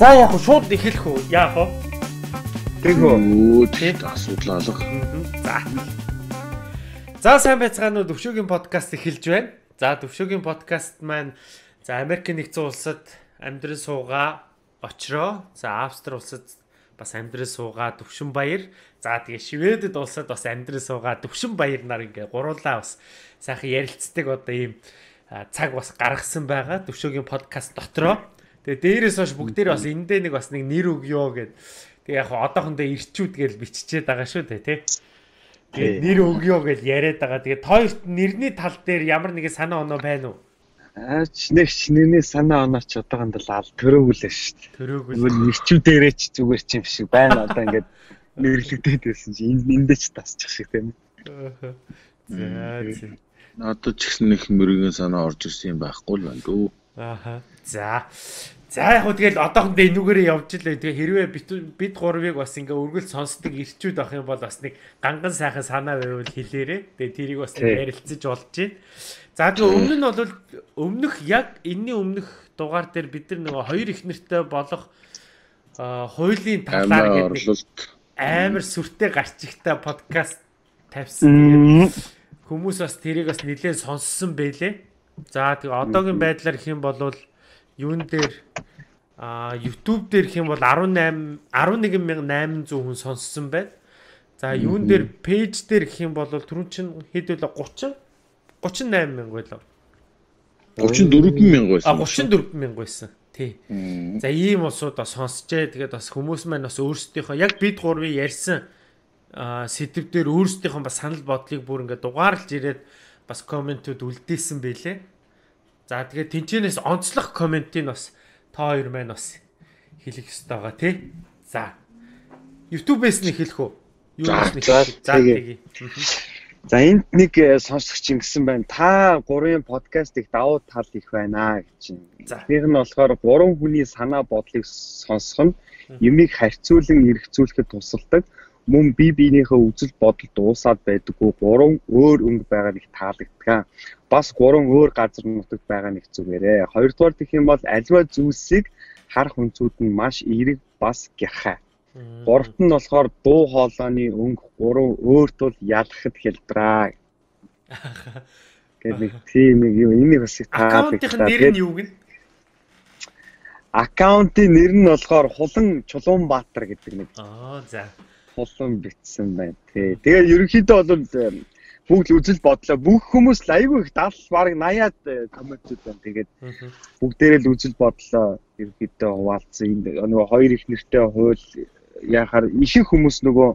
За яг шууд эхэлэх үү? Яах вэ? Тэгвэл тэгээд асуудал алга. За. За сайн байцгаана уу Төвшөөгийн подкаст эхэлж байна. За Төвшөөгийн подкаст маань за Америк нэгдсэн улсад амьдрал суугаа очроо. За Австри улсад бас амьдрал суугаа Төвшин баяр. За тэгээ Шведэд улсад бас амьдрал суугаа Төвшин баяр нар ингээ гуруулаа бас сайхан ярилцдаг одоо ийм цаг бас гаргасан байгаа Төвшөөгийн подкаст дотроо. Тэгээ дээрээс хойш бүгдээр бас эндээ нэг бас нэг нэр өгөө гэд. Тэгээ яг одоохондоо ирчүүд гэж биччихээд байгаа шүү дээ тий. Тэгээ нэр өгөө гэж яриад байгаа. Тэгээ тоёрт нэрний тал дээр ямар нэгэн санаа оноо байна уу? Аач нэгч нэрний санаа оноо ч одоохондоо ал төрөөгөлөө шүү дээ. Төрөөгөл. Ирчүүдээрээ ч зүгээр ч юм шиг байна одоо ингээд нэрлэгдээд байсан чи эндээ ч тасчих шиг тийм. За за. Надад ч гэсэн нэг мөрөгийн санаа орж ирсэн юм байхгүй л байна дөө. Ааха. За. За яг хөө тэгэл одоохондоо энүүгээрээ явж илээ. Тэгээ хэрвээ бид гурвыг бас ингээ өргөл сонсдог ирчүүд ах юм бол бас нэг ганган сайхан санаа байвал хэлээрээ. Тэгээ тэрийг бас ярилцаж болж байна. За тэгээ өмнө нь бол өмнөх яг энэний өмнөх дугаар дээр бид нар нөгөө хоёр их нэртэй болох хуулийн талаар гэдэг амар сүртэй гарч ихтэй подкаст тавьсан. Тэгээд хүмүүс бас тэрийг бас нэлээд сонссон байлээ. За тэгээ одоогийн байдлаар их юм бол юун дээр а YouTube дээр их юм бол 18 11800 хүн сонссон байна. За юун дээр пэйж дээр их юм бол түрүүн чинь хэд вэ 30 38 мянга байлаа. 34 мянга байсан. А 34 мянга байсан. Тий. За ийм усууд бас сонсчээ. Тэгээд бас хүмүүс маань бас өөрсдийнхөө яг бид гурвын ярьсан а сэдвээр өөрсдийнхөө бас санал бодлыг бүр ингээд дугаарлж ирээд бас комментүүд үлдээсэн байлээ. За тэгээд тэнчэнээс онцлог комментийг бас та хоёр маань бас хэлэх ёстой байгаа тий. За. YouTube-ээс нь хэлэх үү? Юу-ээс нь хэлэх. За тэгье. За энд нэг сонсогч ингэсэн байна. Та гурван подкастыг давуу тал их байна гэж. Тэрийг нь болохоор гурван хүний санаа бодлыг сонсох нь юмыг харьцуулан эргцүүлэхэд тусалдаг. Мөн бие биенийхээ үзэл бодол дуусаад байдаггүй гурван өөр өнгө байгаа нэг таалагддаг. Бас гурван өөр газар нутагт байгаа нэг зүгээрээ. Хоёрдугаар гэх юм бол альва зүйлсийг харах үнцүүд нь маш эерэг бас гяхаа. Гуравт нь болохоор дуу хоолойны өнгө гурван өөр тул ялахад хэлбраа. Гэт нэг тийм нэг юм энийг бас таалагддаг. Аккаунтын нэр нь юу гэнэ? Аккаунтын нэр нь болохоор Хулан Чулуунбаатар гэдэг нэг. Аа за. Хулан битсэн байна. Тий. Тэгээ ерөнхийдөө бол бүгд үзэл бодлоо. Бүх хүмүүс л айгүй их 70 бараг 80-аад комментүүд байна. Тэгээд бүгдээрээ л үзэл бодлоо ерөнхийдөө хуваалцсан. Энд нөгөө хоёр их нэртэй хууль яхаар ихэнх хүмүүс нөгөө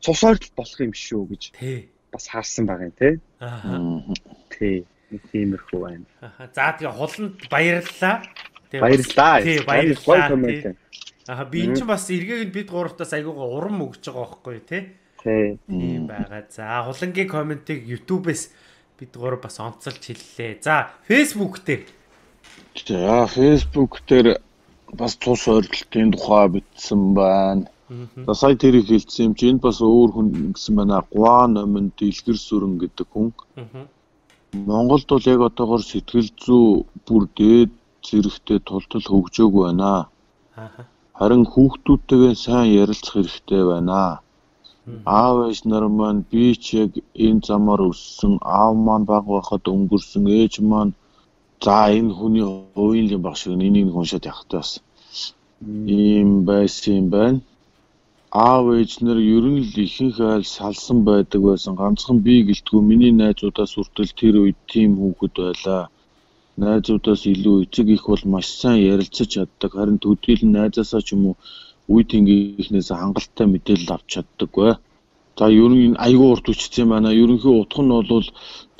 цус ойртол болох юм шүү гэж бас харсан байгаа юм тий. Аа. Тий. Тиймэрхүү байна. Аа. За тэгээ хуланд баярлалаа. Баярлалаа. Тий, баярлалаа. Аа би энэ ч бас эргээг бид гуравтаас айгуугаа урам өгж байгаа байхгүй тий. Тий. Тийм байгаа. За хулангийн комментиг YouTube-ээс бид гурав бас онцолж хэллээ. За Facebook дээр. За Facebook дээр бас цус ойролтын тухай бичсэн байна. За сая тэрийг хэлсэн юм чи энд бас өөр хүн гэсэн байна. Гуа номин дэлгэр сүрэн гэдэг хүн. Монголд бол яг одоогор сэтгэл зүй бүр дээд зэрэгтэй тултал хөгжөөгүй байна. Харин хүүхдүүдтэйгээ сайн ярилцах хэрэгтэй байна. Аав ээж нар маань би ч яг энэ замаар өссөн, аав маань баг байхад өнгөрсөн, ээж маань за энэ хүний хувийн юм баг шиг энийг уншаад явахтай бас ийм байсан юм байна. Аав ээж нар ер нь л ихэнх айл салсан байдаг байсан. Ганцхан би гэлтгүй миний найзуудаас хүртэл тэр үед тийм хүүхэд байлаа найзуудаас илүү эцэг их бол маш сайн ярилцаж чаддаг. Харин төдийлөн найзаасаа ч юм уу үе тэнгийнхнээс хангалттай мэдээлэл авч чаддаг бай. За ер нь айгүй урт үчсэн юм байна. Ерөнхий утга нь бол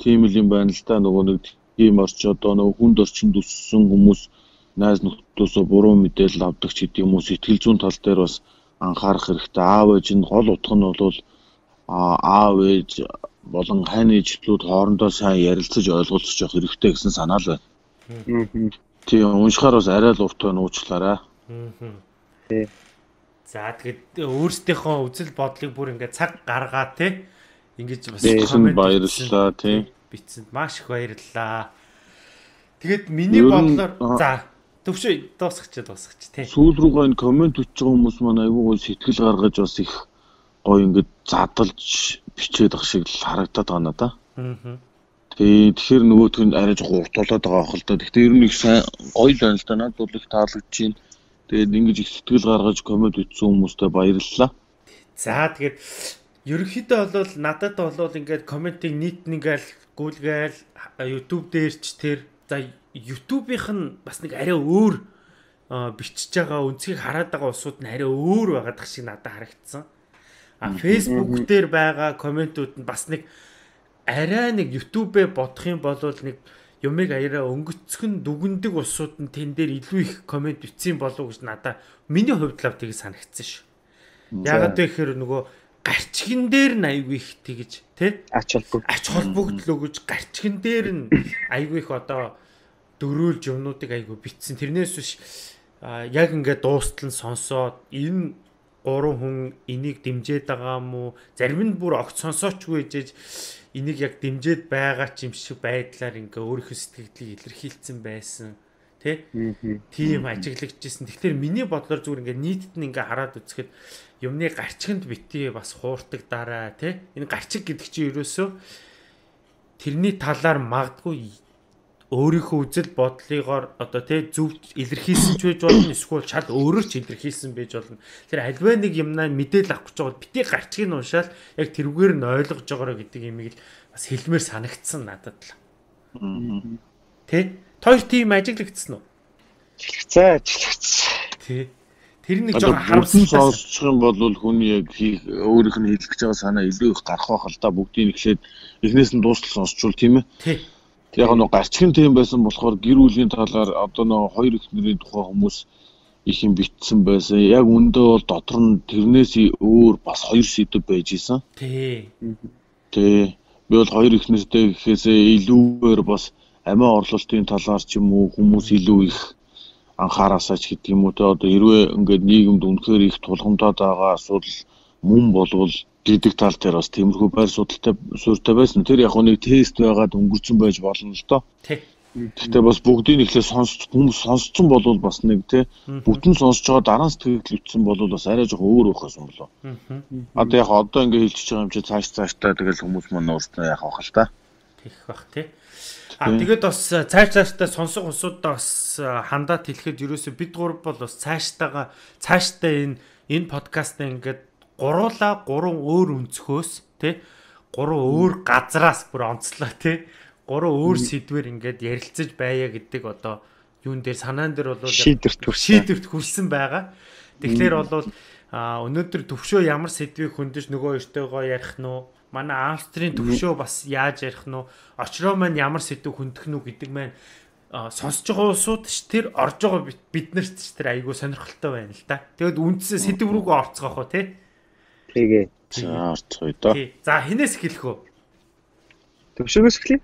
тийм л юм байна л да. Нөгөө нэг тийм орч одоо нөгөө хүнд орчинд өссөн хүмүүс найз нөхдөсөө буруу мэдээлэл авдаг ч гэдэм үү сэтгэл зүйн тал дээр бас анхаарах хэрэгтэй. Аав ээж нь гол утга нь бол аав ээж болон хань ээжлүүд хоорондоо сайн ярилцаж ойлголцож явах хэрэгтэй гэсэн санаа л байна. Тийм уншихаар бас арай л урт байна уучлаарай. Тий. За тэгээд өөрсдийнхөө үзэл бодлыг бүр ингээд цаг гаргаа те ингэж бас коммент баярлалаа тий. Битсэнд маш их баярлалаа. Тэгээд миний бодлоор за Төвшөө дуусгач дуусгач тий. Сүүл рүүгээ энэ комент өчж байгаа хүмүүс маань айгүй гоо сэтгэл гаргаж бас их гоё ингээд задлж бичээд ах шиг л харагдаад байгаа надаа. Аа. Тэгээ тэгэхээр нөгөөх нь арай жоохон уртуулаад байгаа хэл та. Гэхдээ ер нь их сайн гоё л байна л да. Надад бол их таалагдж байна. Тэгээд ингэж их сэтгэл гаргаж комент ütсэн хүмүүстээ баярлалаа. За тэгээд ерөнхийдөө бол надад бол ингээд комментиг нийт нэгэл гүйлгээл YouTube дээр ч тэр за YouTube-ийнх нь бас нэг арай өөр бичиж байгаа өнцгийг хараад байгаа усуд нь арай өөр байгаад шиг надад харагдсан. А Facebook дээр байгаа комментууд нь бас нэг арай нэг YouTube-ээ бодох юм бол нэг юмыг аяараа өнгөцгөн дүгндэг усууд нь тэн дээр илүү их комент бичсэн болов гэж надаа миний хувьд л тийг санагдсан ш. Ягаад вэ гэхээр нөгөө гарчгин дээр нь айгүй их тэгж тий ач холбогдол ач холбогдол өгөж гарчгин дээр нь айгүй их одоо дөрөөлж юмнуудыг айгүй битсэн тэрнээс биш яг ингээд дуустал нь сонсоод энэ гурван хүн энийг дэмжиж байгаа мó зарим нь бүр огт сонсоочгүй ээжэж энийг яг дэмжиж байгаа ч юм шиг байдлаар ингээ өөрийнхөө сэтгэлдлийг илэрхийлсэн байсан тий тийм ажиглагдчихсэн. Тэгэхээр миний бодлоор зүгээр ингээ нийтэд нь ингээ хараад үзэхэд юмны гарчинд бити бас хуурдаг дараа тий энэ гарчиг гэдэг чинь ерөөсөө тэрний талаар магадгүй өөрийнхөө үзэл бодлыгоор одоо тий зөв илэрхийлсэн ч байж болно эсвэл шал өөрөөр ч илэрхийлсэн байж болно. Тэр альва нэг юмнаа мэдээлэл авах гэж байгаа бити гарчгийг нь уншаал яг тэрүүгээр нь ойлгож байгаараа гэдэг юмыг л бас хэлмээр санагдсан надад л. Тэ? Хоёр тим ажиглагдсан уу? Ажиглагдсан, ажиглагдсан. Тэ. Тэр нэг жоо харамсал сонсчих юм бол хүний яг өөрийнх нь хэлэх гэж байгаа санаа илүү их гарах байх л да бүгдийг ихлээд эхнээс нь дуустал сонсчвол тийм ээ. Тий Яг нэг гарчгийн тийм байсан болохоор гэр бүлийн талаар одоо нэг хоёр ихнэрийн тухай хүмүүс их юм битсэн байсан. Яг үндэ бол дотор нь тэрнээс өөр бас хоёр сэдв байж исэн. Тий. Тий. Би бол хоёр ихнэртэй гэхээсээ илүүгээр бас амиа орлуулалтын талаар ч юм уу хүмүүс илүү их анхаараасаач гэдэг юм уу те одоо хэрвээ ингээд нийгэмд үнэхээр их тулгамдаад байгаа асуудал мөн болвол гэдэг тал дээр бас тиймэрхүү байр судалтай суурьтай байсан. Тэр яг нэг тест байгаад өнгөрцөн байж болно л доо. Гэхдээ бас бүгдийг ихлэ сонсч хүмүүс сонсцсон болвол бас нэг тий бүтэн сонсож байгаа дараа нь сэтгэл ütсэн болвол бас арай жоох өөр байхсан болоо. Одоо яг одоо ингэ хэлчихэж байгаа юм чи цааш цааштай тэгэл хүмүүс маань өөртөө яах вэ хэл та. Тэгэх бах тий. А тэгээд бас цааш цааштай сонсох усуудаа бас хандаад хэлэхэд ерөөсөө бид гурав бол бас цааштайгаа цааштай энэ энэ подкастаа ингээд гуруула гурван өөр өнцгөөс тий гурван өөр газраас бүр онцлоо тий гурван өөр сэдвэр ингээд ярилцаж байя гэдэг одоо юун дээр санаан дээр бол шийдвэрт шийдвэрт хүрсэн байгаа. Тэгэхээр бол өнөөдөр төвшөө ямар сэдвийг хөндөж нөгөө хоёртойгоо ярих нь уу? Манай Австрийн төвшөө бас яаж ярих нь уу? Очроо маань ямар сэдв хөндөх нь үү гэдэг маань сонсож байгаа усууд ш тэр орж байгаа бид нарт ш тэр айгүй сонирхолтой байна л да. Тэгэд үндсээ сэдв рүүгээ орцгоох уу те? Тэгээ. За орцгоё доо. За хинээс эхлэх үү? Төвшөөс эхлэе.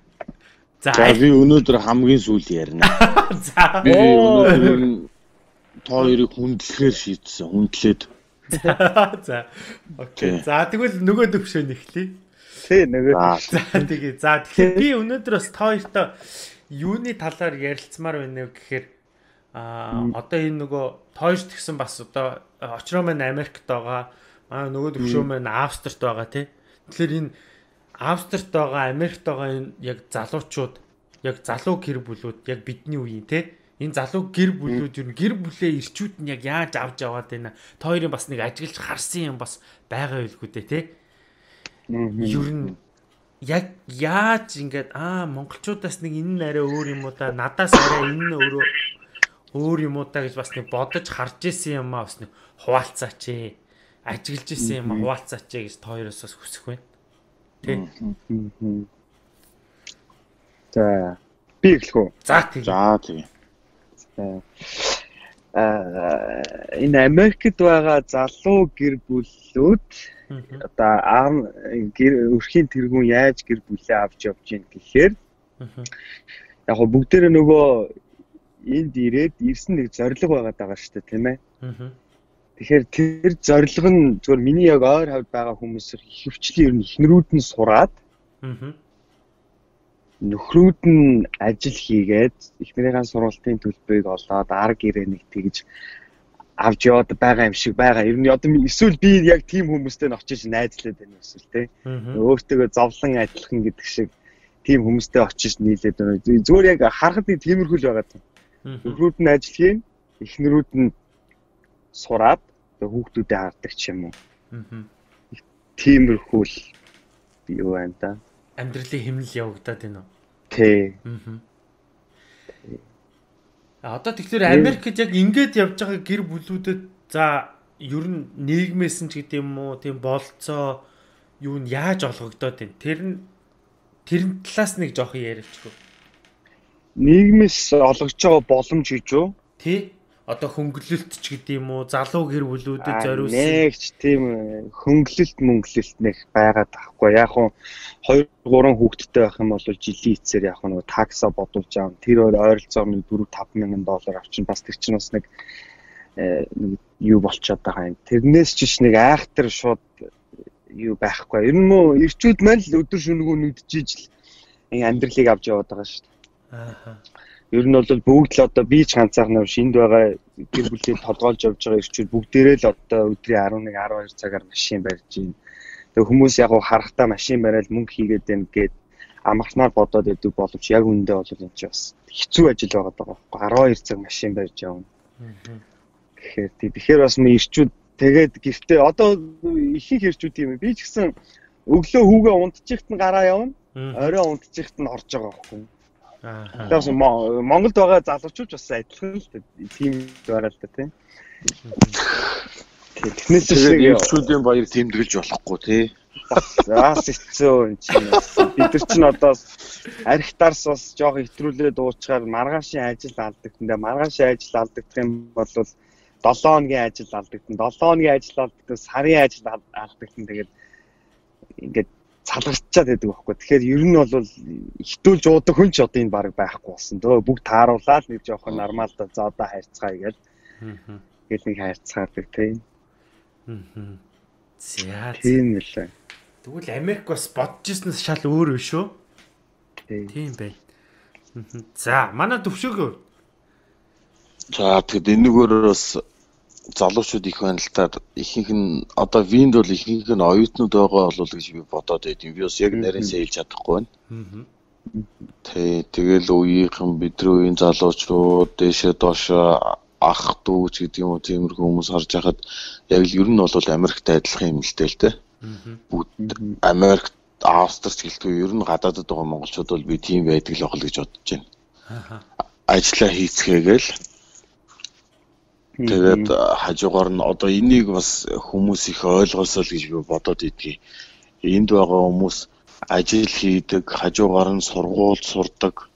За би өнөөдөр хамгийн сүүл ярина. За би өнөөдөр тоо хоёрыг хүндлэхээр шийдсэн. Хүндлээд. За. Окей. За тэгвэл нөгөө төвшөө нэхлэе. Тий нөгөө. За тэгээ. За тэгэхээр би өнөөдөр бас тоо хоёртой юуны талаар ярилцмаар байна вэ гэхээр а одоо энэ нөгөө тойш гэсэн бас одоо очроо маань Америкт байгаа Аа нөгөө төвшөө маань Австрт байгаа тий. Тэгэхээр энэ Австрт байгаа, Америкт байгаа энэ яг залуучууд, яг залуу гэр бүлүүд яг бидний үеийн тий. Энэ залуу гэр бүлүүд юу гэр бүлээ ирчүүд нь яг яаж авч аваад байна. Та хоёрын бас нэг ажиглаж харсан юм бас байгаа байлгүй дээ тий. Юу н яг яаж ингээд аа монголчуудаас нэг энэ нь арай өөр юм уу да надаас арай энэ нь өөрөө өөр юм уу да гэж бас нэг бодож харж исэн юм аа бас нэг хуваалцаач ээ ажиглаж исэн юм хуваалцаач гэж та хоёроос бас хүсэх байна. Тэ. За би эхлэх үү? За тийм. За тийм. Аа энэ Америкт байгаа залуу гэр бүлүүд одоо аав гэр өрхийн тэргүүн яаж гэр бүлээ авч явж гин гэхээр яг бүгдээрээ нөгөө энд ирээд ирсэн нэг зориг байгаад байгаа шүү дээ тийм ээ. Аа Тэгэхээр тэр зорилго нь зөвхөн миний яг ойр хавьд байгаа хүмүүсээр хөвчлэн ер нь ихнэрүүд нь сураад аа нөхрүүд нь ажил хийгээд эхнэрийнхээ сургалтын төлбөрийг олоод ар гэрээ нэг тэгж авч яваад байгаа юм шиг байгаа. Ер нь одоо эсвэл би яг тийм хүмүүстэй нь очиж найзлаад байна эсвэл те. Өөртөө зовлон адилхан гэдэг шиг тийм хүмүүстэй очиж нийлээд байна. Зүгээр яг харахад нэг тиймэрхүү л байгаа. Нөхрүүд нь ажил хийн, эхнэрүүд нь сураад хүүхдүүдэд хардаг ч юм уу. Тиймэрхүү л юу байна да. Амьдралын хэмнэл явагдаад байна уу? Тий. Аа. Одоо тэгэхээр Америкт яг ингэж явж байгаа гэр бүлүүдэд за ер нь нийгмээс нь ч гэдэг юм уу тийм болцоо юу нь яаж олгогдоод байна? Тэр нь тэрэн талаас нэг жоох яриачгүй. Нийгмээс олгож байгаа боломж гэж юу? Тий одоо хөнгөлөлт ч гэдэг юм уу? Залуу гэр бүлүүдэд зориулсан. нэгч тийм хөнгөлөлт мөнгөлөлт нэг байгаад тахгүй. Яг хуу 2 3 хүүхэдтэй байх юм бол жилийн эцээр яг нэг такса бодуулж аав. Тэр ойролцоо нэг 4 5 мянган доллар авчин. Бас тэр чинь бас нэг э, нэг юу болчиход байгаа юм. Тэрнээс ч нэг айхтар шууд юу байхгүй. Ер нь мөө ирчүүд маань л өдөр шөнөгөө нүдчиж л амьдралыг авч яваад байгаа шүү дээ. Аа ер нь бол бүгд л одоо би ч ганцаархан биш энд байгаа гэр бүлийн толгойлж явж байгаа ирчүүд бүгдээрээ л одоо өдрийн 11 12 цагаар машин барьж байна. Тэгээ хүмүүс яг харахтаа машин бариад мөнгө хийгээд байна гэд амархнаар бодоод байдаг боловч яг үндэ бол энэ ч бас хэцүү ажил байгаа даа. 12 цаг машин барьж явна. Тэгэхээр тэгэхээр бас මේ ирчүүд тэгээд гэртээ одоо ихэнх ирчүүд юм би ч гэсэн өглөө хүүгээ унтчихт нь гараа явна. Орой унтчихт нь орж байгаа байхгүй. Тэгэхээр Монголд байгаа залуучууд бас адилхан л тийм байгаа л да тийм. Технээс шиг ирчүүдийн баяр тэмдэглэж болохгүй тий. Бас хэцүү юм чинь. Бид нар чинь одоо архитарс бас жоох хэтрүүлээд уучаар маргаашийн ажил алдагдсан. Маргаашийн ажил алдагдах юм бол 7 хоногийн ажил алдагдсан. 7 хоногийн ажил алдагдсан. Сарын ажил алдагдсан. Тэгээд ингээд салгарчаад байдаг байхгүй. Тэгэхээр ер нь бол хитүүлж уудаг хүн ч одоо энэ баг байхгүй болсон. Төө бүгд тааруулаад нэг жоохон нормал да за одоо хайрцгаая гэж. Гэл нэг хайрцгаадаг тийм. За. Тийм л. Тэгвэл Америк бас бодож ирснээс шал өөр биш үү? Тийм бай. За, манай төвшөөгөө. За, тэгэд энэгээр бас залуучууд их байна л та ихэнх нь одоо винд бол ихэнх нь оюутнууд байгаа болов гэж би бодоод байд юм. Би бас яг нарийн сэлж чадахгүй байна. Тэ тэгэл үеийнхэн бидний үеийн залуучууд дэшээ доошоо ах дүү ч гэдэг юм уу тиймэрхүү хүмүүс харж байхад яг л ер нь бол Америкт адилхан юм л дээ л тэ. Бүгд Америкт Австрч гэлтгүй ер нь гадаадд байгаа монголчууд бол би тийм байдаг л байгаа л гэж бодож байна. Ажлаа хийцгээгээл Тэгээд хажуугаар нь одоо энийг бас хүмүүс их ойлгосоо л гэж би бодоод идгий. Энд байгаа хүмүүс ажил хийдэг, хажуугаар нь сургууль сурдаг.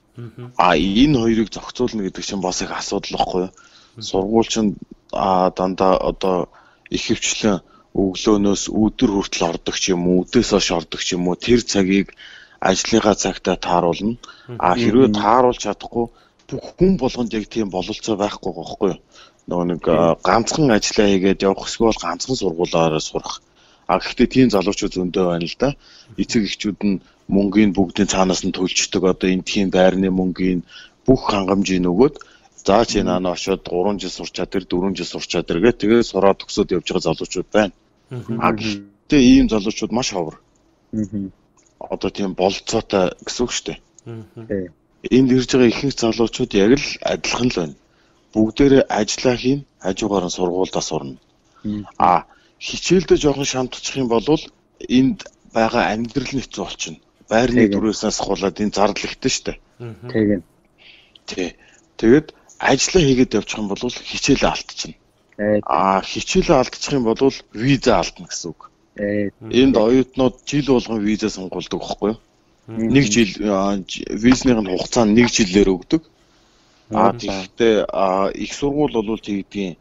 А энэ хоёрыг зохицуулна гэдэг чинь бас их асуудал واخгүй юу? Сургууль чинь дандаа одоо их хвчлэн өглөөнөөс өдөр хүртэл ордог ч юм уу, өдөөс хойш ордог ч юм уу тэр цагийг ажлынхаа цагтаа тааруулна. А хэрвээ тааруулж чадахгүй бүх хүн болгонд яг тийм бололцоо байхгүй гоххой нөгөө нэг ганцхан ажиллаа хийгээд явах эсвэл ганцхан сургуулаараа сурах. А гэхдээ тийм залуучууд зөндөө байна л да. Эцэг эхчүүд нь мөнгөний бүгдийн цаанаас нь төлждөг одоо энэ тийм байрны мөнгөний бүх хангамжийг нөгөөд за чи наана очоод 3 жил сурчаа тэр 4 жил сурчаа тэр гэх тэгээд сураад төгсөөд явж байгаа залуучууд байна. А гэхдээ ийм залуучууд маш ховор. Одоо тийм болцоотой гэсэн үг шүү дээ. Энд ирж байгаа ихэнх залуучууд яг л адилхан л байна бүгдээрээ ажиллаа хийн хажуугаар нь сургуульдаа сурна. А хичээлдээ жоохон шамтчих юм бол энд байгаа амьдрал нь хэцүү болчихно. Байрны дүрээсээс хулаад энэ зардал ихтэй шүү дээ. Тийм. Тий. Тэгэд ажиллаа хийгээд явчих юм бол хичээлээ алдчихна. Аа хичээлээ алдчих юм бол виза алдна гэсэн үг. Энд оюутнууд жил болгон виза сонгуулдаг байхгүй юу? Нэг жил визний хугацаа нэг жилээр өгдөг. А тэгэхдээ их сургууль бол тэгдгийн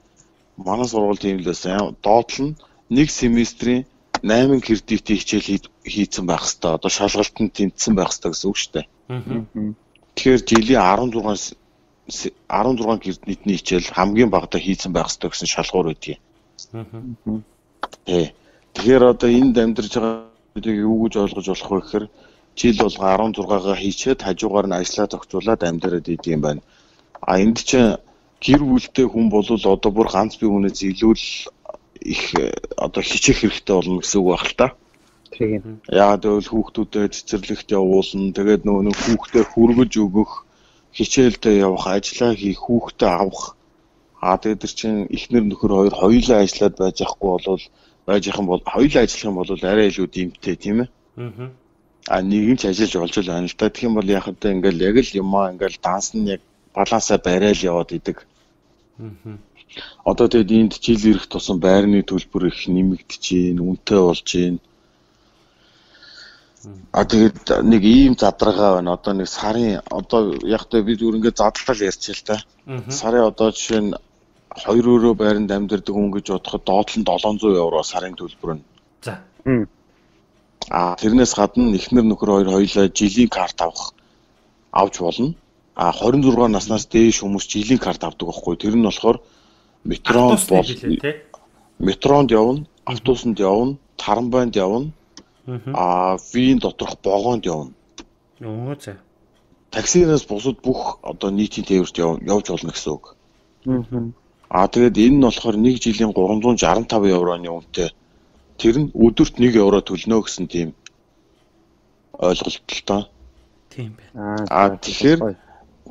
манай сургууль тийм л байсан. Доотлол нь нэг семестрийн 8 кредитийн хичээл хийцэн байх хэвээр. Одоо шалгалтанд тэнцсэн байх хэвээр гэсэн үг шүү дээ. Тэгэхээр жилийн 16 16 кредитний хичээл хамгийн багадаа хийцэн байх хэвээр гэсэн шалгуур. Тий. Тэгэхээр одоо энд амьдарч байгаа бидийг юу гэж ойлгож болох вэ гэхээр жил болго 16-гаа хийчээд хажуугаар нь ажиллаа зохицуулаад амьдраад идэв юм байна. А энд чинь гэр бүлтэй хүн бол одоо бүр ганц бие хүнээс илүү л их одоо хичээх хэрэгтэй болно гэсэн үг баг л та. Тийм. Яагаад гэвэл хүүхдүүдэд цэцэрлэгт явуулна. Тэгээд нөгөө нэг хүүхдээ хүргэж өгөх, хичээлдээ явах, ажиллаа хийх, хүүхдээ авах. Аа тэгээд чинь эхнэр нөхөр хоёр хоёулаа ажиллаад байж ахгүй болвол байж их юм бол хоёулаа ажиллах юм бол арай илүү дэмтэй тийм ээ. Аа. А нэг нь ч ажиллаж болж байна л да. Тэгэх юм бол яг хэвээр ингээл яг л юмаа ингээл данс нь яг балансаа барайл яваад идэг. Аа. Одоо тэгэд энд жил ирэх тусам байрны төлбөр их нэмэгдэж гин, үнэтэй болж гин. А тэгээд нэг ийм задрага байна. Одоо нэг сарын одоо яг тэ бид бүр ингээд задлал ярьчих л та. Сарын одоо жишээ нь 2 өрөө байранд амьдардаг хүн гэж бодоход доотлон 700 евро сарын төлбөр нь. За. А тэрнээс гадна эхнэр нөхөр хоёр хоёулаа жилийн карт авах авч болно. А 26 наснаас дээш хүмүүс жилийн карт авдаг байхгүй. Тэр нь болохоор метронд бол метронд явна, автобусанд явна, тарамбайнд явна Аа вин доторх богоонд явна. Оо за. Таксинаас бусад бүх одоо нийтийн тээвэрт явж болно гэсэн үг. Аа тэгээд энэ нь болохоор 1 жилийн 365 евроны үнэтэй. Тэр нь өдөрт 1 евро төлнө гэсэн тийм ойлголттой. Тийм байна. Аа тэгэхээр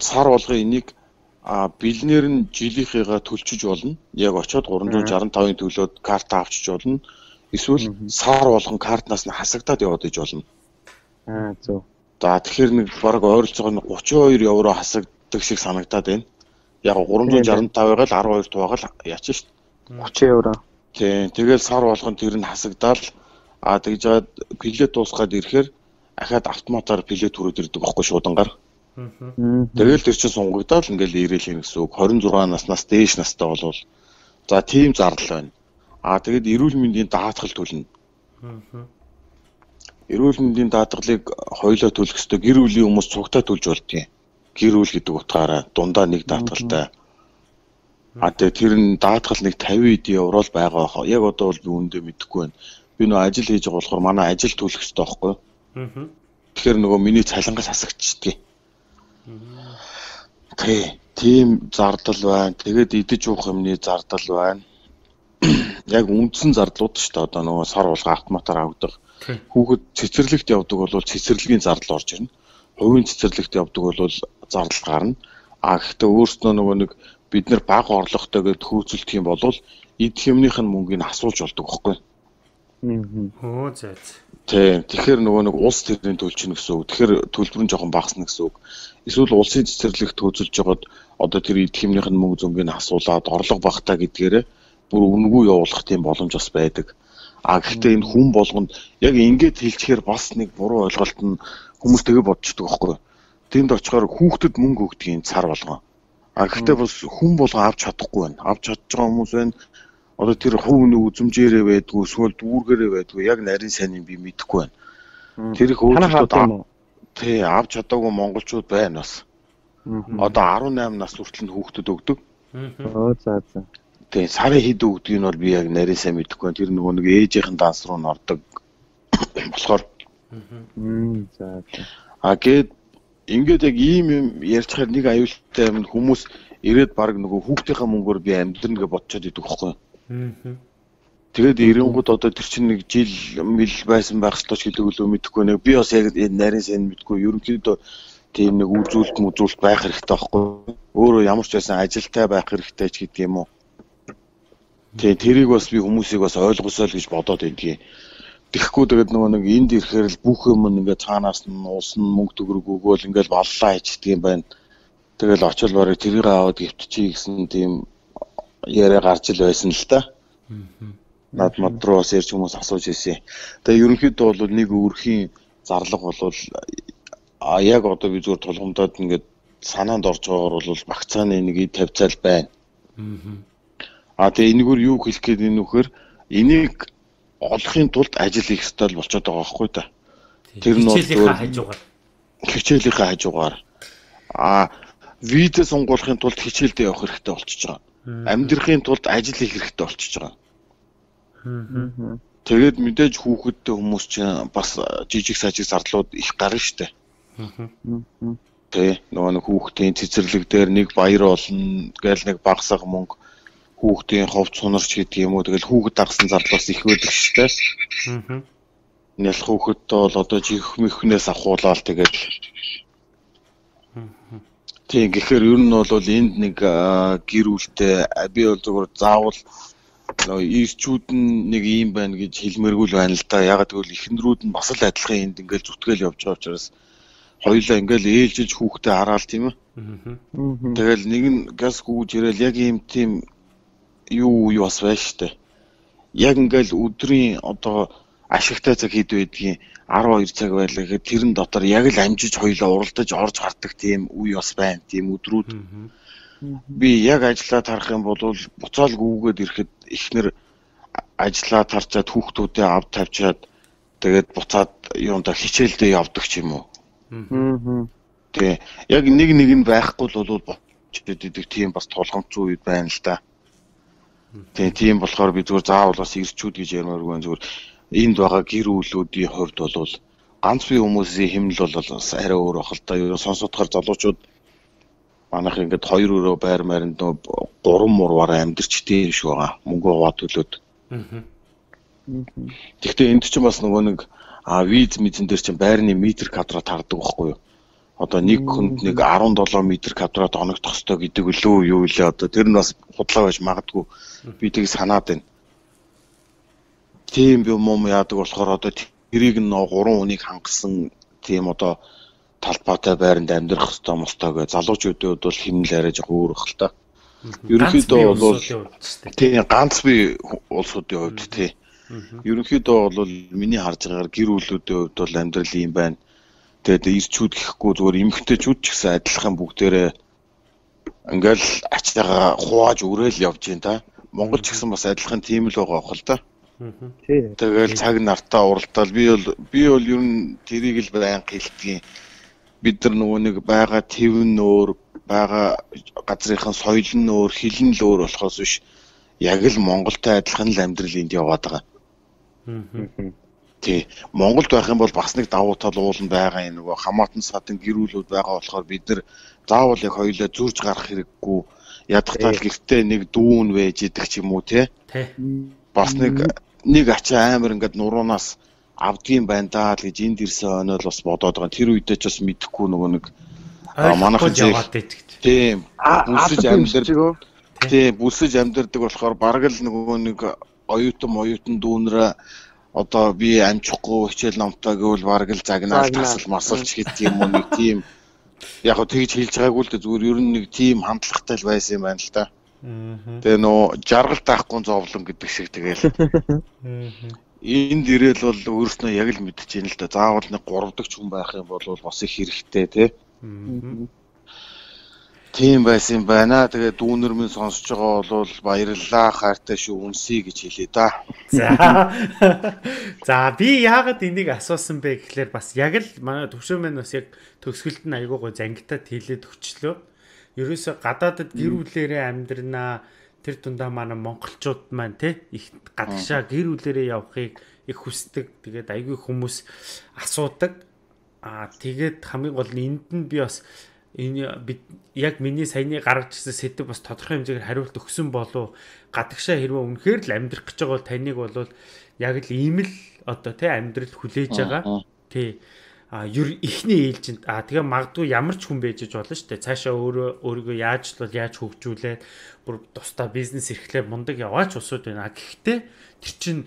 сар болгоо энийг а бэлнээр нь жилийнхээгаа төлчөж болно. Яг очиод 365-ын төлөөд карта авчиж болно. Эсвэл сар болгон картнаас нь хасагдаад яваад иж болно. Аа зөв. За тэгэхээр нэг баг ойролцоогоо 32 евро хасагддаг шиг санагдаад байна. Яг 365-ыг л 12 туугаал яачих дээ. 30 евро. Тийм. Тэгэл сар болгон тэр нь хасагдаал а тэгж жаад пилет дуусгаад ирэхээр ахаад автоматар пилет түрээд ирдэг байхгүй шуудангаар. Тэгэл тэр чинь сунгагдаад ингээл ирээл юм гэсэн үг. 26 наснаас дээш настай болвол за тийм зардал байна. Аа тэгээд эрүүл мэндийн даатгал төлнө. Аа. Эрүүл мэндийн даатгалыг хоёлоо төлөх ёстой. Гэр бүлийн хүмүүс цугтаа төлж болдгийг. Гэр бүл гэдэг утгаараа дундаа нэг даатгалтай. А тэгээд тэр нь даатгал нэг 50 эд евро л байгаа хаа. Яг одоо бол би үндэ мэдэхгүй байна. Би нөө ажил хийж байгаа болохоор манай ажил төлөх ёстой байхгүй. Аа. Тэгэхээр нөгөө миний цалингаас хасагдчихдаг. Тий, тийм зардал байна. Тэгээд идэж уух юмны зардал байна яг үндсэн зардлууд шүү дээ. Одоо нөгөө сар болго автоматар авдаг. Хүүхэд цэцэрлэгт явдаг бол цэцэрлэгийн зардал орж ирнэ. Хувийн цэцэрлэгт явдаг бол зардал гарна. А гэхдээ өөрснөө нөгөө нэг бид нар бага орлоготой гэд хөөцөлдөх юм бол идэх юмных нь мөнгөний асуулж болдог байхгүй. Хөө зөө. Тийм. Тэгэхээр нөгөө нэг улс төрийн төлчин гэсэн үг. Тэгэхээр төлбөр нь жоохон багасна гэсэн үг. Эсвэл улсын цэцэрлэгт хөөцөлж жагаад одоо тэр идэх юмных нь мөнгө зөнгөний асуулаад орлого багтаа гэдгээрээ бүр үнгүй явуулах тийм боломж бас байдаг. А гэхдээ энэ хүн болгонд яг ингэж хэлчихээр бас нэг буруу ойлголт нь хүмүүс тэгээ бодчихдог байхгүй. Тэнд очихоор хүүхдэд мөнгө өгдгийн цар болгоо. А гэхдээ бас хүн болгоо авч чадахгүй байна. Авч чадж байгаа хүмүүс байна. Одоо тэр хувь нэг үзмжээрээ байдгүй, эсвэл дүүргээрээ байдгүй, яг нарийн сайн юм би мэдэхгүй байна. Тэр их өөрчлөлтүүд тий авч чадаагүй монголчууд байна бас. Одоо 18 нас хүртэл нь хүүхдэд өгдөг. Оо за за. Тэгээ сарын хэд өгдөг нь бол би яг нарийн сайн мэдэхгүй. Тэр нөгөө нэг ээжийнхэн данс руу нордог болохоор. За. А гээд ингээд яг ийм юм ярьчихаар нэг аюултай юм хүмүүс ирээд баг нөгөө хүүхдийнхээ мөнгөөр би амьдрна гэж бодчиход идэг байхгүй. Тэгээд эрэнгууд одоо тэр чинь нэг жил мэл байсан байх ч гэдэг үлөө мэдэхгүй нэг би бас яг нарийн сайн мэдэхгүй ерөнхийдөө тийм нэг үзүүлэлт мүзүүлэлт байх хэрэгтэй байхгүй. Өөрөө ямар ч байсан ажилтай байх хэрэгтэй ч гэдэг юм уу. Тэгээ тэрийг бас би хүмүүсийг бас ойлгосоо л гэж бодоод байдгийг. Тэгэхгүй тэгээд нөгөө нэг энд ирэхээр л бүх юм ингээд цаанаас нь уусан мөнгө төгрөг өгөөл ингээд боллоо хийдэг юм байна. Тэгэл очил барыг тэрийг аваад гівтчихье гэсэн тийм яриа гарч ил байсан л та. Над мод руу бас ярьж хүмүүс асууж ирсэн. Тэгээ ерөнхийдөө бол нэг өөрхийн зарлага бол а яг одоо би зүгээр тулгамдаад ингээд санаанд орж байгаагаар бол багцааны нэг тавьцаал байна. А тэгээ энэгээр юу хэлэх гээд энэ нөхөр энийг олохын тулд ажил хийх ёстой л болчиход байгаа байхгүй та. Тэр нь бол хажуугаар хичээлийнхаа хажуугаар а видео сонгуулахын тулд хичээлдээ явах хэрэгтэй болчихж байгаа. Амьдрахын тулд ажил хийх хэрэгтэй болчихж байгаа. Тэгээд мэдээж хүүхэдтэй хүмүүс чинь бас жижиг сажиг зардлууд их гарна штэ. Тэ нөгөө нэг хүүхдийн цэцэрлэг дээр нэг баяр болно гээл нэг багсаг мөнгө хүүхдийн ховц сунарч гэдэг юм уу тэгэл хүүхэд даргасан зарлаас их байдаг штэ. Аа. Нялх хүүхэдтэй бол одоо жих мөхнээс авахуулаад тэгээд Тийм гэхээр ер нь бол энд нэг гэр бүлтэй би бол зөвхөн заавал ирчүүд нь нэг юм байна гэж хэлмээргүй л байна л да. Яг тэгвэл эхнэрүүд нь бас л адилхан энд ингээл зүтгэл явж байгаа учраас хоёулаа ингээл ээлжиж хүүхдээ хараал тийм ээ. Тэгэл нэг нь газ гүүж ирээл яг ийм тийм юу юу бас байна штэ. Яг ингээл өдрийн одоо ашигтай цаг хэд байдгийг 12 цаг байлаа гэхэд тэрэн дотор яг л амжиж хоёлоо уралдаж орж гардаг тийм үе бас байна. Тийм өдрүүд. Би яг ажиллаад харах юм бол буцаал гүүгээд ирэхэд эхнэр ажиллаа тарчаад хүүхдүүдээ авд тавьчаад тэгээд буцаад юунда хичээлдээ явдаг ч юм уу. Тэгээ яг нэг нэг нь байхгүй л бол бочдод идэг тийм бас тулгамц үед байна л да. Тэгээ тийм болохоор би зүгээр заавал бас ирчүүд гэж ярмааргүй зүгээр энд байгаа гэр бүлүүдийн хувьд бол ганц бие хүмүүсийн хэмнэл бол бас арай өөр бахал та. Юу сонсохоор залуучууд манайх ингээд хоёр өрөө байр маринд нөө гурван мурваараа амьдэрч тийм шүү байгаа. Мөнгө аваад төлөөд. Гэхдээ энд чинь бас нөгөө нэг а виз мэдэн дээр чинь байрны метр квадрат хардаг байхгүй юу? Одоо нэг хүнд нэг 17 м квадрат оногдох ёстой гэдэг лөө юу илээ одоо тэр нь бас худлаа байж магадгүй би тийг санаад байна. Тийм би юм яадаг болохоор одоо тэрийг нь 3 хүнийг хангасан тийм одоо талбайтай байранд амьдрах хэвээр мостой гэ залуучуудын хувьд бол химнэл арай жоох өөр бах л та. Ерөнхийдөө бол тийм ганц би улсуудын хувьд тий. Ерөнхийдөө бол миний харж байгаагаар гэр бүлүүдийн хувьд бол амьдрал юм байна. Тэгээд ирчүүд гэхгүй зүгээр эмгтээчүүд ч гэсэн адилхан бүгдээрээ ингээл ачтайгаа хувааж өрөөл явж гин та. Монгол ч гэсэн бас адилхан тийм л байгаа бохол та. Тэгэл цаг нартаа уралдаал. Би бол би бол ер нь тэрийг л байн хэлтгийн бид нар нөгөө нэг байгаа твэн өөр байгаа газрынхан соёл нь өөр хэл нь л өөр болохоос биш. Яг л Монголтой адилхан л амьдрал энд яваад байгаа. Тий. Монголд байх юм бол бас нэг давуу тал уул нь байгаа юм. Нөгөө хамаатан садан гэрүүлүүд байгаа болохоор бид нар заавал яг хоёлоо зурж гарах хэрэггүй. Ядахтаа гэртээ нэг дүүн байж идэг ч юм уу тий. Бас нэг нэг ачаа амар ингээд нуруунаас авдгийн байна даа л гэж энд ирсэн онол бас бодоод байгаа. Тэр үедээ ч бас мэдэхгүй нөгөө нэг манайхан яваад байдаг. Тийм. Бүсэж амьдэр. Тийм, бүсэж амьдэрдэг болохоор бараг л нөгөө нэг оюутан оюутан дүүнрээ одоо би амжихгүй хичээл номтой гэвэл бараг л загнаал тасал масалч гэдэг юм уу нэг тийм яг хөө тэгж хэлж байгаагүй л дээ зүгээр ер нь нэг тийм хандлагатай л байсан юм байна л та. Тэгээ нөө жаргал таахгүй зовлон гэдэг шиг тэгэл. энд ирээл бол өөрснөө яг л мэдчихээн л да. Заавал нэг 3 дахь хүн байх юм бол бас их хэрэгтэй тий. Тийм байсан байна. Тэгээ дүүнэр минь сонсож байгаа бол баярлалаа хайртай шүү үнсий гэж хэлээ да. За. За би яагаад энийг асуусан бэ гэхлээр бас яг л манай төвшөө минь бас яг төгсгөлд нь айгуу гой зангитад хэлээд өчлөө. Ерөөсө гадаадд гэр бүлээрээ амьдрнаа тэр дундаа манай монголчууд маань те их гадагшаа гэр бүлэрээ явахыг их хүсдэг. Тэгээд айгүй хүмүүс асуудаг. Аа тэгээд хамгийн гол нь энд нь би бас энэ яг миний саяны гаргаж ирсэн сэдв бас тодорхой хэмжээгээр хариулт өгсөн болов гадагшаа хэрвээ үнэхээр л амьдрах гэж байгаа бол таныг бол яг л ийм л одоо тий амьдрал хүлээж байгаа. Тий ер ихний ээлжинд а тэгээ магадгүй ямар ч хүн байж болно шүү дээ. Цаашаа өөрөө өөрийгөө яаж л яаж хөгжүүлээд бүр тусдаа бизнес эрхлээ мундаг яваач усуд байна. Гэхдээ тэр чин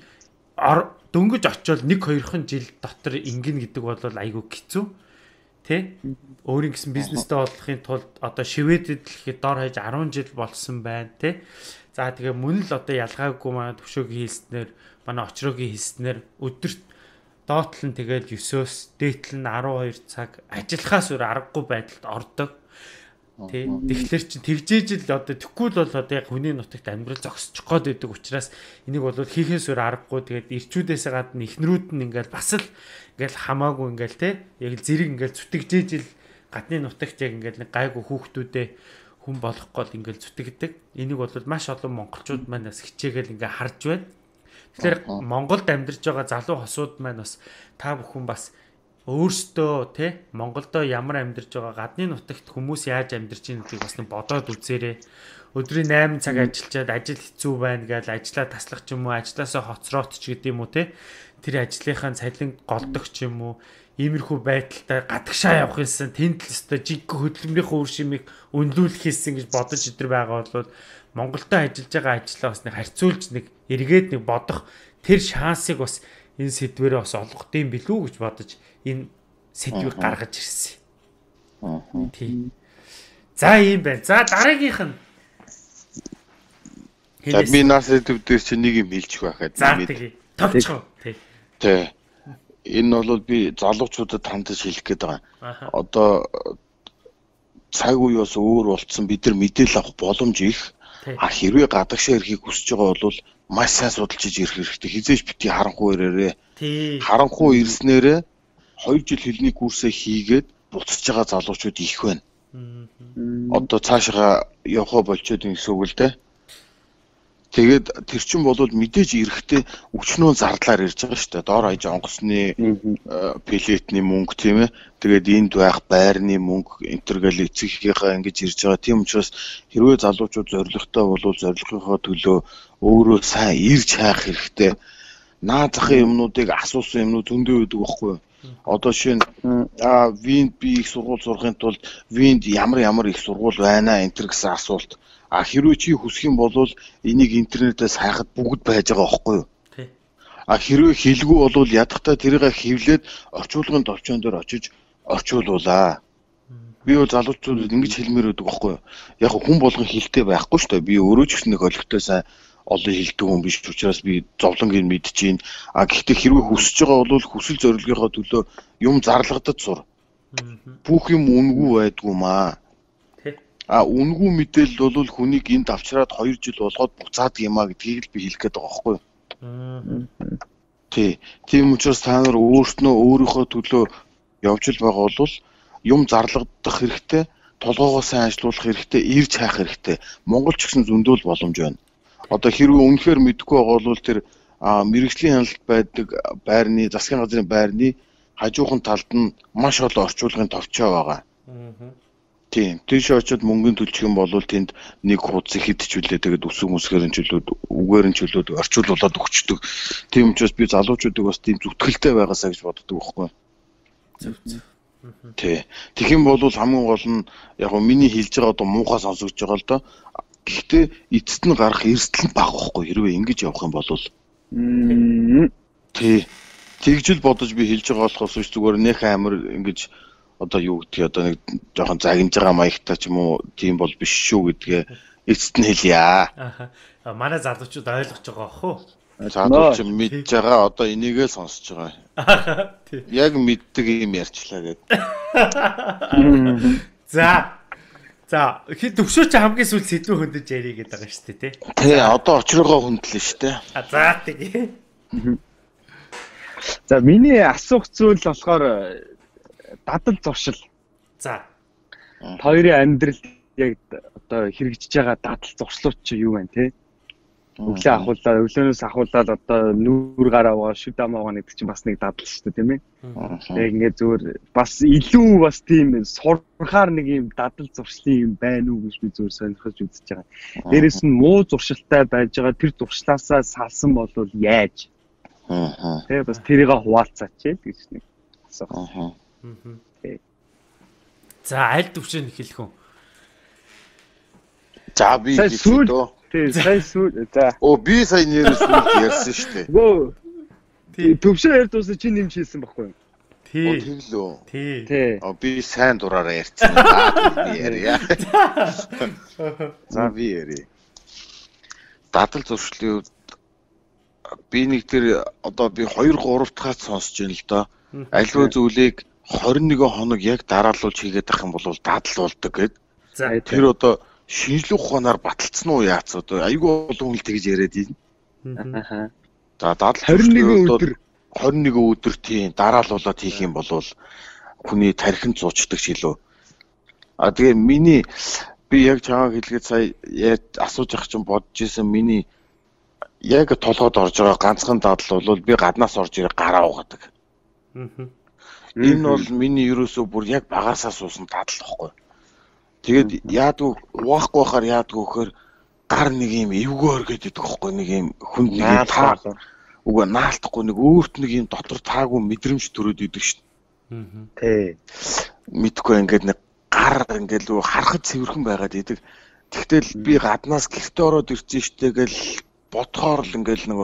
дөнгөж очиод 1 2хан жил дотор ингэн гэдэг бол айгүй хэцүү. Тэ? Өөрийн гэсэн бизнестэй болохын тулд одоо шивэдэд дэлхийд дор хаяж 10 жил болсон байна, тэ? За тэгээ мөн л одоо ялгаагүй манай төвшөөгийн хэлснээр манай очроогийн хэлснээр өдөрт доотлон тэгэл 9-оос дээтлэн 12 цаг ажиллахаас өөр аргагүй байдалд ордог. Тий. Тэгэхээр чи тэгжээж л одоо тэггүй л бол одоо яг хүний нутагт амьдрал зогсчих гээд байдаг учраас энийг бол хийхээс өөр аргагүй тэгээд ирчүүдээс гадна ихнэрүүд нь ингээл бас л ингээл хамаагүй ингээл те яг зэрэг ингээл зүтгэжээж л гадны нутагт яг ингээл нэг гайгүй хүүхдүүдээ хүн болох гол ингээл зүтгэдэг. Энийг бол маш олон монголчууд манаас хичээгээл ингээ харж байна. Тэгэхээр Монголд амьдарч байгаа залуу хосууд маань бас та бүхэн бас өөрсдөө тий Монголдо ямар амьдарч байгаа гадны нутагт хүмүүс яаж амьдарч байгааг гэдгийг бас нэг бодоод үзээрэй. Өдрийн 8 цаг ажиллаад ажил хэцүү байна гэж ажлаа таслах ч юм уу, ажлаасаа хоцроот ч гэдэм үү тий. Тэр ажлынхаа цалин голдох ч юм уу иймэрхүү байдалтай гадагшаа явах юмсан тэнд л өстой жиг хөдөлмөрийнхөө үр шимийг өнлүүлэх хийсэн гэж бодож өдр байгаа бол Монголтой ажиллаж байгаа ажлаа бас нэг харьцуулж нэг эргээд нэг бодох тэр шансыг бас энэ сэдвэрээ бас олгох юм билүү гэж бодож энэ сэдвийг гаргаж ирсэн. Аа. Тийм. За ийм байна. За дараагийнх нь За би нас сэдв дээр чи нэг юм хэлчих байхад. За тийм. Товчхон. Тийм. Тий энэ бол би залуучуудад хандаж хэлэх гээд байгаа. Одоо цаг үе бас өөр болцсон бид нар мэдээлэл авах боломж их. А хэрвээ гадагшаа ирэхийг хүсэж байгаа бол маш сайн судалж иж ирэх хэрэгтэй. Хизээж бити харанхуй ирээрээ. Харанхуй ирснээрээ 2 жил хэлний курсээ хийгээд буцаж байгаа залуучууд их байна. Одоо цаашаа явхаа болчиход ингэсэн үг л дээ. Тэгээд тэр чин бол мэдээж эрэхтэй өчнөө зардлаар ирж байгаа шүү дээ. Доор хаяж онгоцны пилетний мөнгө тийм ээ. Тэгээд энд байх байрны мөнгө энтергээл эцэгийнхээ ингэж ирж байгаа. Тийм учраас хэрвээ залуучууд зоригтой бол зорилгынхоо төлөө өөрөө сайн ирж хайх хэрэгтэй. Наа захын юмнуудыг асуусан юмнууд зөндөө байдаг байхгүй юу? Одоо нь аа Винд би их сургууль сурахын тулд Винд ямар ямар их сургууль байна энэ гэсэн асуулт А хэрвээ чи хүсэх юм бол энийг интернетээс хайхад бүгд байж байгаа байхгүй юу? А хэрвээ хэлгүй бол ядахтаа тэрийг хевлээд орчуулгын товчон дээр очиж орчуулуулаа. Би бол залуучуудад ингэж хэлмээр байдаг байхгүй юу? Яг хүн болгон хилтэй байхгүй шүү дээ. Би өөрөө ч гэсэн нэг олигтой сайн олон хилдэг хүн биш учраас би зовлонгийг мэдчихээн. А гэхдээ хэрвээ хүсэж байгаа бол хүсэл зорилгынхоо төлөө юм зарлагдад сур. Бүх юм үнгүй байдгүй маа. А үнгүй мэдээлэл бол хүнийг энд авчраад 2 жил болгоод буцаад юм а гэдгийг л би хэлэх гээд байгаа байхгүй юу? Тий. Тийм учраас та нар өөрснөө өөрийнхөө төлөө явж л байгаа бол юм зарлагдах хэрэгтэй, толгоогоо сайн ажилуулах хэрэгтэй, ирж хайх хэрэгтэй. Монгол ч гэсэн зөндөл боломж байна. Одоо хэрвээ үнэхээр мэдгүй байгаа бол тэр мэрэгжлийн хяналт байдаг байрны засгийн газрын байрны хажуухан талд нь маш олон орчуулгын товчоо байгаа. Аа Тийм. Тийш очиод мөнгөнд төлчих юм бол тэнд нэг хуудас ихэдчихүүлээ тэгээд өсөг мөсгөр нь чөлөөд үгээр нь чөлөөд орчуулуулад өгчдөг. Тийм учраас би залуучуудыг бас тийм зүтгэлтэй байгаасаа гэж боддог байхгүй. Зөв зөв. Тий. Тэгэх юм бол хамгийн гол нь яг миний хэлж байгаа одоо муухай сонсогдож байгаа л доо. Гэхдээ эцэст нь гарах эрсдэл нь бага байхгүй хэрвээ ингэж явах юм бол. Тий. Тэгжэл бодож би хэлж байгаа болохоос зүгээр нэх амир ингэж одоо юу гэдгийг одоо нэг жоохон загинж байгаа маягтай ч юм уу тийм бол биш шүү гэдгээ эцэст нь хэлье. Аа. Манай залуучууд ойлгож байгаа бах уу? Залууч мэдж байгаа одоо энийгээ сонсож байгаа. Яг мэддэг юм ярьчлаа гэдэг. За. За, хэд төвшөө чи хамгийн сүүл сэдвүү хөндөж ярих гэдэг байгаа шүү дээ, тий. Тий, одоо очрогоо хөндлөн шүү дээ. А за тий. За, миний асуух зүйл болохоор дадал зуршил. За. Хоёрын амьдрал яг одоо хэрэгжиж байгаа дадал зуршлууд чи юу вэ те? Өглөө ахуулаад өглөөнөөс ахуулаад одоо нүүр гараа угаа шүд амаагаа гэдэг чинь бас нэг дадал шүү дээ тийм ээ. Яг ингээд зүгээр бас илүү бас тийм сурхаар нэг юм дадал зуршлын юм байна уу гэж би зүгээр сонирхож үзэж байгаа. Дээрэс нь муу зуршилтай байж байгаа тэр зуршлаасаа салсан бол яаж? Аа. Тэгээ бас тэрийг хуваалцаач гэж нэг асуух. Аа. За аль төвшөнд хэлэх үү? За би хэлээ дөө. Тий, сая сүүл. За. Оо би сая нэрээс нь ярьсан шүү дээ. Гөө. Тий, төвшөө ярь дуусаа чи нэмж хийсэн байхгүй юу? Тий. Тэглөө. Тий. Тий. Оо би сайн дураараа ярьсан. Би ярья. За би ярья. Дадал зуршлын би нэг тэр одоо би 2 3 дахь сонсож байна л доо. Аливаа зүйлийг 21 хоног яг дараалуулж хийгээд ах юм бол дадал болдог гэд. За тэр одоо шинжлэх ухаанаар баталцсан уу яац одоо айгүй олон хүн тэгж яриад байна. За дадал 21 өдөр 21 өдөр тийм дараалуулаад хийх юм бол хүний тархинд зуучдаг шилөө. А тэгээ миний би яг чамаа хэлгээд сая асууж явах чинь бодож исэн миний яг толгойд орж байгаа ганцхан дадал бол би гаднаас орж ирээ гараа угадаг. Энэ бол миний ерөөсөө бүр яг багасаа суусан дадал واخгүй. Тэгээд яадгүй угаахгүй байхаар яадгүй гэхээр гар нэг юм эвгээр гэдэг байхгүй нэг юм хүн нэг юм таа. Үгүй наалтахгүй нэг өөрт нэг юм дотор таагүй мэдрэмж төрөөд идэг шин. Аа. Тий. Мэдхгүй ингээд нэг гар ингээд л харахад цэвэрхэн байгаад идэг. Тэгтэл би гаднаас гэрте ороод ирсэн штэгээл бодхоор л ингээд нэг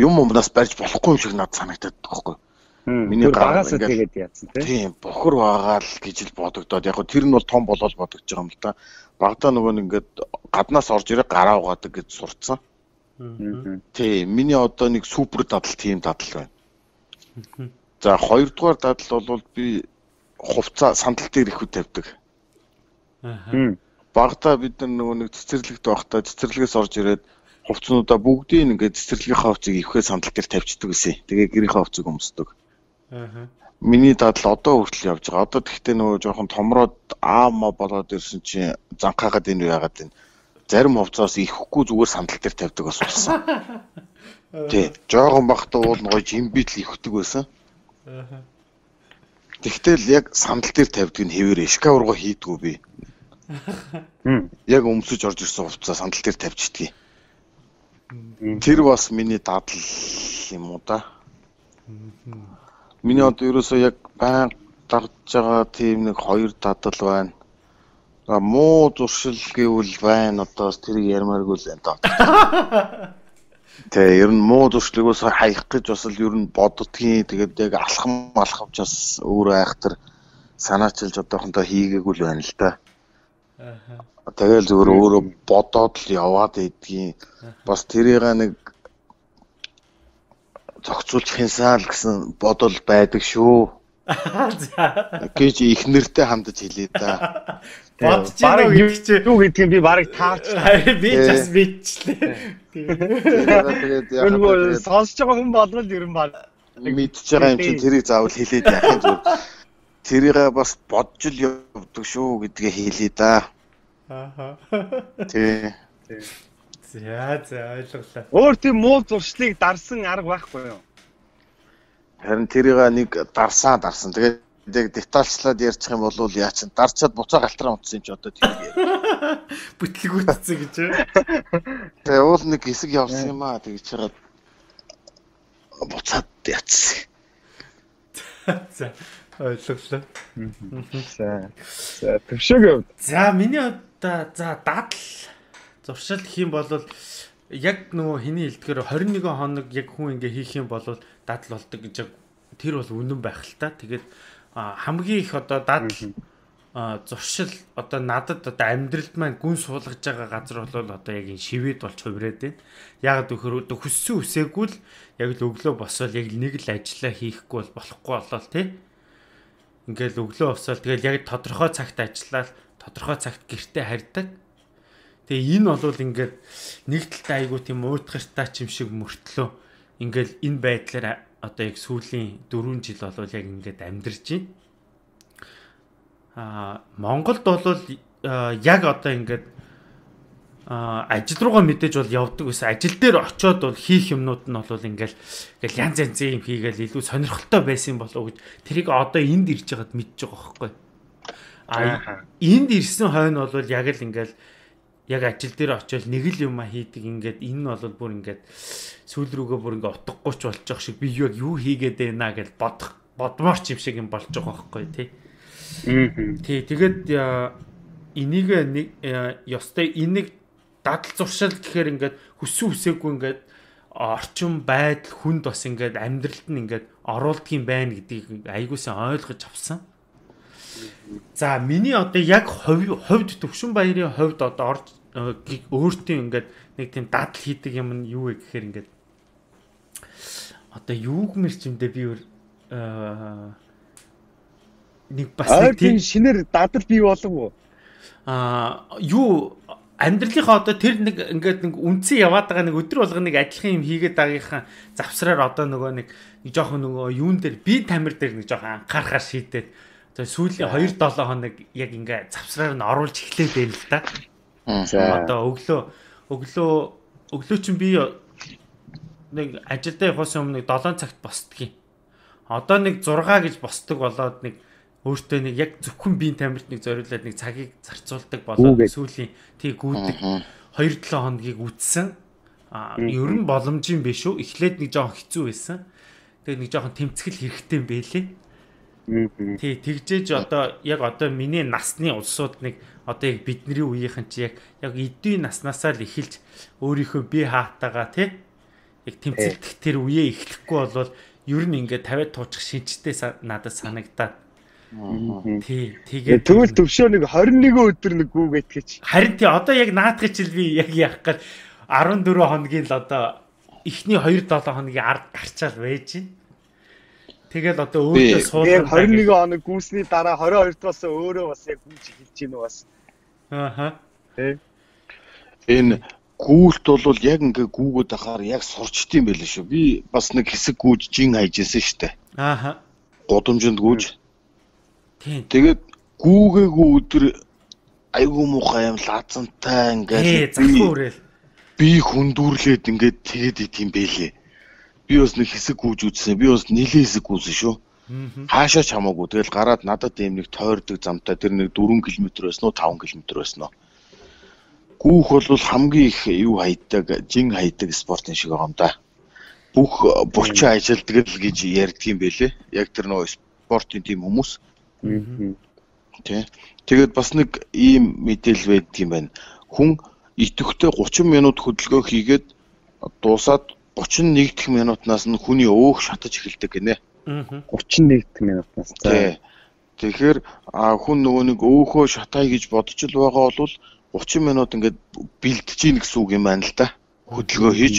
юм юмнаас барьж болохгүй шиг надад санагдаад байхгүй. Аа Миний багаас тэгээд яатсан тийм бохор байгаа л гэж л бодогдоод яг тэр нь бол том болол бодогдож байгаа юм л да. Багада нөгөө нь ингээд гаднаас орж ирээ гараа угаадаг гэж сурцсан. Тийм миний одоо нэг супер дадал тийм дадал байна. За хоёрдугаар дадал бол би хувцас сандал дээр их үт тавьдаг. Аа багтаа бид нар нөгөө нэг цэцэрлэгт байхдаа цэцэрлэгээс орж ирээд хувцснуудаа бүгдийг ингээд цэцэрлэгийнхаа хувцыг ивхээ сандал дээр тавьчихдаг гэсэн. Тэгээ гэрийнхаа хувцыг өмсдөг. Аа. Миний дадал одоо хүртэл явж байгаа. Одоо тэгтээ нөгөө жоохон томроод аама болоод ирсэн чинь занхаагаад энэ яагаад энэ зарим хувцаас ихэхгүй зүгээр сандал дээр тавьдаг бас болсон. Тий. Жоохон бахтаа уул нөгөө жимбит л ихдэг байсан. Аа. Тэгтэл яг сандал дээр тавьдаг нь хэвээр шкаф руугаа хийдгүү би. Яг өмсөж орж ирсэн хувцас сандал дээр тавьчихдгийг. Тэр бас миний дадал юм уу да. Миний одоо ерөөсөө яг байн дагж байгаа тийм нэг хоёр дадал байна. Муу зуршил гэвэл байна одоо тэрийг ярмааргүй л энэ доо. Тэ ер нь муу зуршлигоос хаях гэж бас л ер нь боддгийн тэгээд яг алхам алхавч бас өөрөө айхтар санаачилж одоохондоо хийгээгүй л байна л да. Тэгэл зөвөр өөрөө бодоод л яваад идгийн бас тэрийг нэг зохицуулж хинсаал гэсэн бодол байдаг шүү. гэж их нэртэй хандаж хэлээ да. Бодож байгаа гэдэг чи юу гэдгийг би барыг таарч би ч бас мэдчихлээ. Тэгээд яг нөгөө сонсож байгаа хүн болгол ер нь баг мэдчихэж байгаа юм чинь тэрийг заавал хэлээд яах юм зүг тэрийг бас бодж л явдаг шүү гэдгээ хэлээ да. Аа. Тий. За за ойлголоо. Өөр тийм муу зуршлыг дарсан арга байхгүй юу? Харин тэрийг нэг дарсаа дарсан. Тэгээд яг детальчлаад ярьчих юм бол яа чин дарчаад буцаа галтраа унтсан юм чи одоо тийм яа. Бүтлгүүтцэн гэж. Тэгээ уул нэг хэсэг явсан юм аа тэгж чагаад буцаад ятсан. За ойлголоо. За. За төвшөөг. За миний одоо за дадал зуршил юм бол яг нөгөө хэний хэлдгээр 21 хоног яг хүн ингээ хийх юм бол дадал болдог гэж тэр бол үнэн байх л та. Тэгээд хамгийн их одоо дадал зуршил одоо надад одоо амьдралд маань гүн суулгаж байгаа газар бол одоо яг энэ шивэд болж хувирээд байна. Яг зөвхөр хөссөн үсээгүй л яг л өглөө босоод яг нэг л ажиллаа хийхгүй бол болохгүй болол тий ингээл өглөө овсоол тэгэл яг тодорхой цагт ажиллаад тодорхой цагт гэртээ харьдаг. Тэгээ энэ бол ингээд нэг талтай айгуу тийм уутгартай ч юм шиг мөртлөө ингээл энэ байдлаар одоо яг сүүлийн 4 жил бол яг ингээд амьдарч байна. Аа Монголд бол яг одоо ингээд ажил руугаа мэдээж бол явдаг гэсэн. Ажил дээр очиод бол хийх юмнууд нь бол ингээл ингээл янз янзын юм хийгээл илүү сонирхолтой байсан болов уу гэж тэрийг одоо энд ирж байгаад мэдж байгаа байхгүй. А энд ирсэн хойно бол яг л ингээл яг ажил дээр очиод нэг л юм хийдэг ингээд энэ нь бол бүр ингээд сүүл рүүгээ бүр ингээд утгагүй ч байгаа шиг би яг юу хийгээд байна гэж бодох бодмоор ч юм шиг юм болж байгаа байхгүй тий. Тий тэгээд энийг нэг ёстой энийг дадал зуршил гэхээр ингээд хүссэн үсээгүй ингээд орчин байдал хүнд бас ингээд амьдралд нь ингээд оруулдгийн байна гэдгийг аягуулсан ойлгож авсан. За миний одоо яг хувьд төвшин баярын хувьд одоо орж өөртөө ингээд нэг тийм дадал хийдэг юм нь юу вэ гэхээр ингээд одоо юуг мэрчмдээ би нэг бас нэг тийм шинээр дадал бий болов уу? Аа юу амьдралынхаа одоо тэр нэг ингээд нэг үнцэн яваад байгаа нэг өдөр болго нэг адилхан юм хийгээд байгаагийн завсраар одоо нөгөө нэг нэг жоохон нөгөө юун дээр би тамир дээр нэг жоохон анхаарахаар шийдээд за сүүлийн 2 7 хоног яг ингээд завсраар нь оруулж эхлэх байл л да. За одоо өглөө өглөө өглөө чинь би нэг ажилдаа явахаас өмнө 7 цагт босдгийг. Одоо нэг 6 гэж босдог болоод нэг өөртөө нэг яг зөвхөн биеийн тамирт нэг зориулаад нэг цагийг зарцуулдаг болоод сүүлийн тий гүйдэг 2-7 хоногийг үтсэн. А ер нь боломжийн биш үү? Эхлээд нэг жоохон хэцүү байсан. Тэгээ нэг жоохон тэмцгэл хэрэгтэй юм бэлээ. Тий тэгжээж одоо яг одоо миний насны улсууд нэг одоо яг бидний үеийнхэн чи яг яг эдийн наснаасаа л эхэлж өөрийнхөө бие хаатаага тий яг тэмцэлдэх тэр үеэ эхлэхгүй болвол ер нь ингээд 50 туучих шинжтэй надад санагдаад Тий. Тэгээд тэгвэл төвшөө нэг 21 өдөр нэг гүүгээд гэж. Харин тий одоо яг наадах чил би яг яах гээд 14 хоногийн л одоо эхний 2 7 хоногийн ард гарчаал байж байна. Тэгэл одоо өөртөө суулгах 21 хоног гүйсний дараа 22 дугаас өөрөө бас яг гүйж эхэлж гин бас. Ааха. Тий. Энэ гүүлт бол яг ингээ гүүгүүд ахаар яг сурчт юм байл шүү. Би бас нэг хэсэг гүйж жин хайжсэн штэ. Ааха. Годомжинд гүйж Тэгээд гүүгээгүй өдөр айгүй муухай юм лазантай ингээд би хүндүүрлээд ингээд тэгээд идэм байлээ. Би бас нэг хэсэг гүйж үзсэн. Би бас нилээ хэсэг гүйсэн шүү. Хаашаа ч хамаагүй. Тэгэл гараад надад ийм нэг тойрдог замтай тэр нэг 4 км байсан уу 5 км байсан уу. Гүүх бол хамгийн их юу хайдаг, жин хайдаг спортын шиг байгаа юм да. Бүх булчин ажилтдаг л гэж ярьдгийм байлээ. Яг тэр нөө спортын тийм хүмүүс. Тэ. Тэгээд бас нэг ийм мэдээлэл байдаг юм байна. Хүн идэвхтэй 30 минут хөдөлгөөн хийгээд дуусаад 31 дэх минутнаас нь хүний өөх шатаж эхэлдэг гинэ. 31 дэх минутнаас. Тий. Тэгэхээр хүн нөгөө нэг өөхөө шатаа гэж бодож л байгаа бол 30 минут ингээд бэлдэж ийн гэсэн үг юм байна л да. Хөдөлгөөн хийж.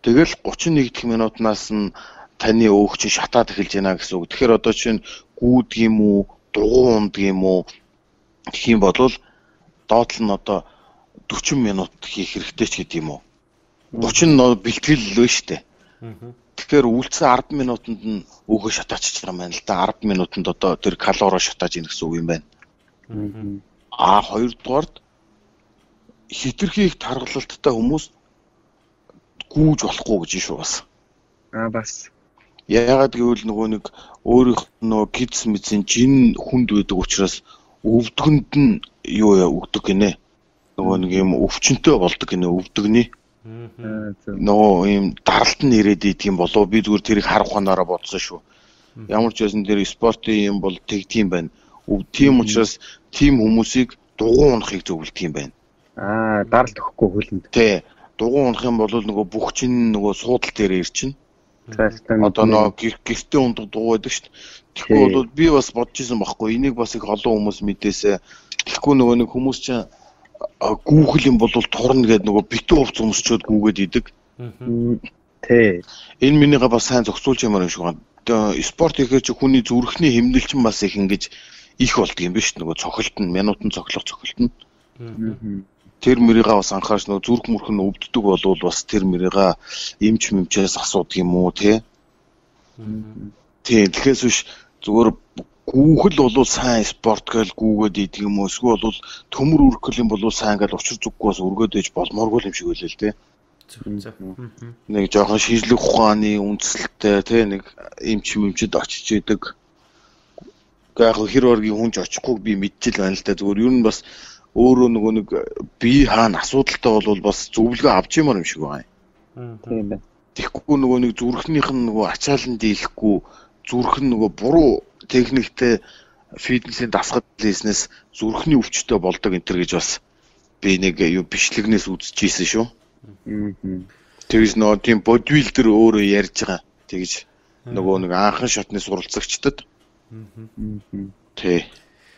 Тэгэл 31 дэх минутнаас нь таны өөх чинь шатаад эхэлж байна гэсэн үг. Тэгэхээр одоо чинь гүйдэг юм уу, дугуй ундаг юм уу гэх юм бол доод нь одоо 40 минут хийх хэрэгтэй ч гэдэг юм уу. 30 нь бэлтгэл л вэ штэ. Тэгэхээр үлдсэн 10 минутанд нь өөхөө шатаачж байгаа юм байна л да. 10 минутанд одоо тэр калори шатааж ийн гэсэн үг юм байна. А хоёрдугаард хитрхи их таргалалттай хүмүүс гүүж болохгүй гэж шүү бас. Аа бас Яагаад гэвэл нөгөө нэг өөрийнх нь нөгөө кидс мэдсэн жин хүнд байдаг учраас өвдгөнд нь юу өгдөг гинэ. Нөгөө нэг юм өвчнөд болдог гинэ өвдөгний. Нөгөө юм даралт нь ирээд идэг юм болов би зүгээр тэрийг харах ханаараа бодсон шүү. Ямар ч байсан тэр спортын юм бол тэгдэм байна. Тийм учраас тийм хүмүүсийг дугуй унахыг зөвлөдөг юм байна. Аа, даралт өгөхгүй хөлөнд. Тий. Дугуй унах юм бол нөгөө бүх чин нөгөө суудал дээр ирчин. Одоо нөө гэртээ ундаг дуу байдаг шүү дээ. Тэгэхгүй бол би бас бодож исэн байхгүй. Энийг бас их олон хүмүүс мэдээсээ. Тэгэхгүй нөгөө нэг хүмүүс чинь гүүхэл юм бол турна гэдэг нөгөө битүү хувц өмсчөөд гүүгээд идэг. Тэ. Энэ минийга бас сайн зохицуулж ямар юм шиг байна. Спорт ихээр чи хүний зүрхний хэмнэл чинь бас их ингэж их болдго юм биш нөгөө цохилт нь минутын цоглох цохилт нь тэр мөрийга бас анхаарч нөгөө зүрх мөрх нь өвддөг болвол бас тэр мөрийга эмч мэмчээс асуудаг юм уу те. Тий, тэгэхээр биш зүгээр гүүхэл болвол сайн спорт гээл гүүгээд идэг юм уу эсвэл бол төмөр үргэл юм болвол сайн гээл учир зүггүй бас өргөөд ээж болмооргүй юм шиг үлээл те. Нэг жоохон шийдлэг ухааны үндсэлтэй те нэг эмч мэмчэд очиж идэг. Яг хэр оргийн хүнж очихгүй би мэдчихэл байна л да. Зүгээр ер нь бас өөрөө нөгөө нэг би хаана асуудалтай болвол бас зөвлөгөө авч юмар юм шиг байна. Тийм байна. Тэгэхгүй нөгөө нэг зүрхнийх нь нөгөө ачаалан дийлэхгүй зүрх нь нөгөө буруу техниктэй фитнесийн дасгал хийснээс зүрхний өвчтөй болдог энэ төр гэж бас би нэг юу бичлэгнээс үзчихсэн шүү. Тэгээс нөгөө тийм бодибилдер өөрөө ярьж байгаа. Тэгэж нөгөө нэг анхан шатны суралцагчдад. Тий.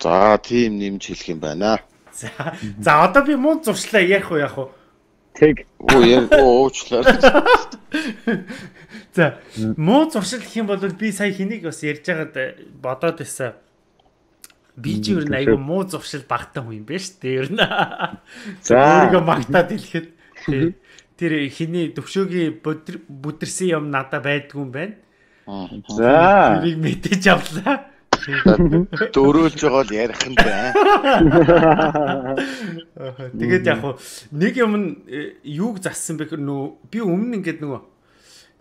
За тийм нэмж хэлэх юм байна. За. За одоо би муу зуршлаа ярих уу яах вэ? Тэг. Оо яг уучлаа. За муу зуршил гэх юм бол би сая хэнийг бас ярьж байгаад бодоод байсан. Би ч ер нь айгүй муу зуршил багтаа хүн юм байна шүү дээ ер нь. За өөрийгөө магтаад хэлэхэд тэр хиний төвшөөгийн бүдэрсэн юм надад байдгүй юм байна. За. Тэрийг мэдээж авлаа. Дөрөөлж байгаа л ярих юм байна. Тэгээд яг хуу нэг юм нь э, юуг зассан бэ гэхээр нөө би өмнө ингээд нөгөө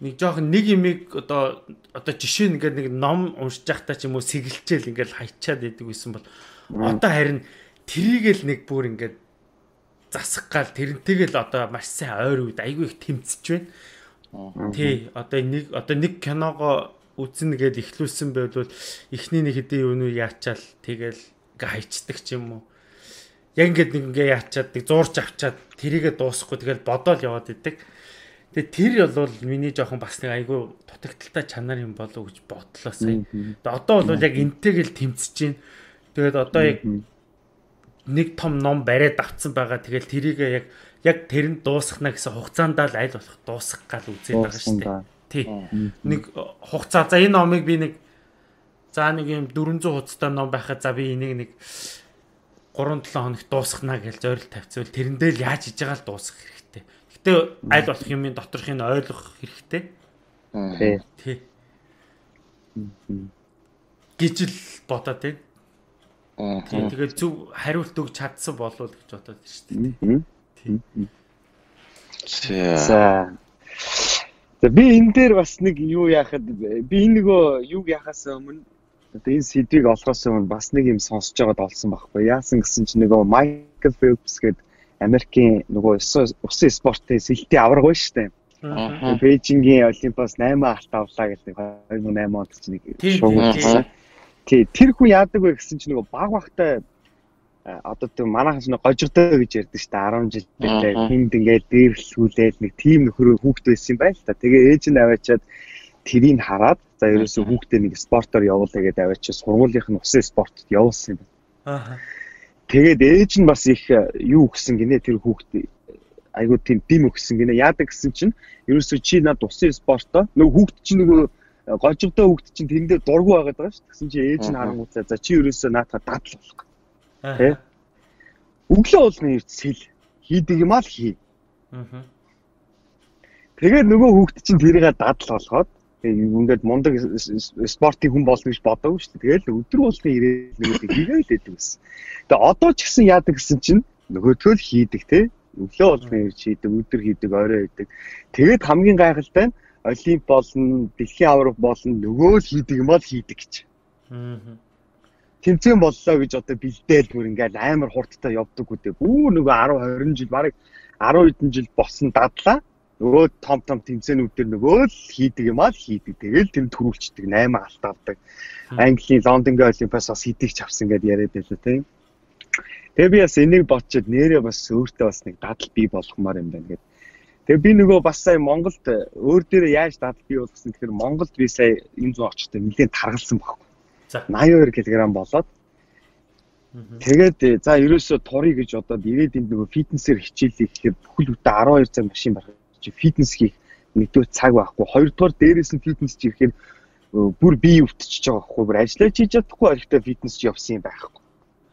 нэг жоохон нэг имийг одоо одоо жишээ нь ингээд нэг ном уншиж байхдаа ч юм уу сэгэлчээл ингээд хайчаад идэг байсан бол одоо харин трийгэл нэг бүр ингээд засах гал тэрнтэйгэл одоо маш сайн ойр үед айгүй их тэмцэж байна. Тий одоо нэг одоо нэг киногоо үзнэ гэд ихлүүлсэн байвал эхний нэг хэдийн юу нь яачаал тэгэл ингээ хайчдаг ч юм уу. Яг ингээд нэг ингээ яачаад нэг зуурч авчаад тэрийгэ дуусахгүй тэгэл бодоол яваад идэг. Тэгээ тэр бол миний жоохон бас нэг айгүй дутагдaltaй чанар юм болов гэж бодлоо сая. Тэгээ одоо бол яг энтэйгэл тэмцэж байна. Тэгээд одоо яг нэг том ном бариад авцсан байгаа. Тэгэл тэрийг яг яг тэрэнд дуусгахна гэсэн хугацаанд л аль болох дуусгах гал үзээд байгаа шүү дээ. Тий. Нэг хугацаа за энэ номыг би нэг за нэг юм 400 хуудастай ном байхад за би энийг нэг 3 7 хоног дуусгана гэж зорилт тавьцвал тэрэндээ л яаж хийж байгаа л дуусгах хэрэгтэй. Гэтэ аль болох юмын доторхыг нь ойлгох хэрэгтэй. Тий. Тий. Гижил бодоод байна. Аа. Тэгээд зөв хариулт өгч чадсан болов гэж бодоод байна шүү дээ. Тий. За. За би энэ дээр бас нэг юу яахад би энэ нөгөө юг яхаас өмнө одоо энэ сэдвийг олохоос өмнө бас нэг юм сонсож байгаад олсон байхгүй. Яасан гэсэн чинь нөгөө Michael Phelps гэдэг Америкийн нөгөө усан спортын сэлтийн авраг байна шүү дээ. Бээжингийн Олимпиас 8 алт авлаа гэдэг 2008 онд ч нэг шуугуулсан. Тий, тэр хүн яадаг вэ гэсэн чинь нөгөө баг багтай одоо тийм манайхан ч нэг гожигдоо гэж ярьдаг шүү дээ 10 жилдээ хүнд ингээд дээрлүүлээд нэг тим нөхрөө хүүхд байсан юм байна л та. Тэгээ ээж нь аваачаад тэрийг хараад за ерөөсөө хүүхдээ нэг спортоор явуулъя гэдэг аваачаа сургуулийнх нь усан спортод явуулсан юм байна. Аа Тэгээд ээж нь бас их э, юу гэсэн гинэ тэр хүүхд айгуу тийм дим өгсөн гинэ. Яадаг гэсэн чинь ерөөсөө чи над усын спортоо нөгөө хүүхд чинь нөгөө э, гожигдоо хүүхд чинь тэндээ дургу байгаад байгаа шүү. Тэгсэн чи ээж нь харангуйцаа за чи ерөөсөө наатаа дадал болох. Тэ? Өглөө уулны эрт сэл хийдэг юм аа л хий. Аа. Тэгээд нөгөө хүүхд чинь тэрийг дадал болгоод ингээд мундаг спортын хүн болно гэж бодоогүй шүү дээ. Тэгэл өдөр болгон ирээд нэг хийгээл байдаг гэсэн. Тэгээ одоо ч гэсэн яадаг гэсэн чинь нөгөөдгөө л хийдэг те. Өглөө болгон ирж хийдэг, өдөр хийдэг, орой хийдэг. Тэгээд хамгийн гайхалтай нь олимп болно, дэлхийн авраг болно, нөгөө л хийдэг юм бол хийдэг гэж. Аа. Тэмцээн боллоо гэж одоо бэлдээл бүр ингээл амар хурдтай явдаг үдээ. Бүү нөгөө 10 20 жил барыг 10 хэдэн жил босон дадлаа нөгөө том том тэмцээнүүдээр нөгөө л хийдэг юм аа л хийдэг. Тэгэл тэр төрүүлчдэг 8 алт авдаг. Английн Лондонгийн Олимпиас бас хийдэгч авсан гэдээ яриад байлаа тийм. Тэгээ би бас энийг бодчихэд нэрээ бас өөртөө бас нэг дадал бий болгомоор юм байна гэдэг. Тэгээ би нөгөө бас сая Монголд өөр дээрээ яаж дадал бий болгосон гэхээр Монголд би сая энэ зүүн очтой нэлээд таргалсан баггүй. За 82 кг болоод Тэгээд за ерөөсө турий гэж одоо ирээд энд нөгөө фитнесээр хичээлээ гэхээр бүхэл бүтэ 12 цаг машин барах чи фитнес хийх нэгдүгээр цаг байхгүй. Хоёрдугаар дээрээс нь фитнес хийхээр бүр бие өвтчихөж байгаа байхгүй. Бүр ажиллаж хийж чадахгүй аригтай фитнес явсан юм байхгүй.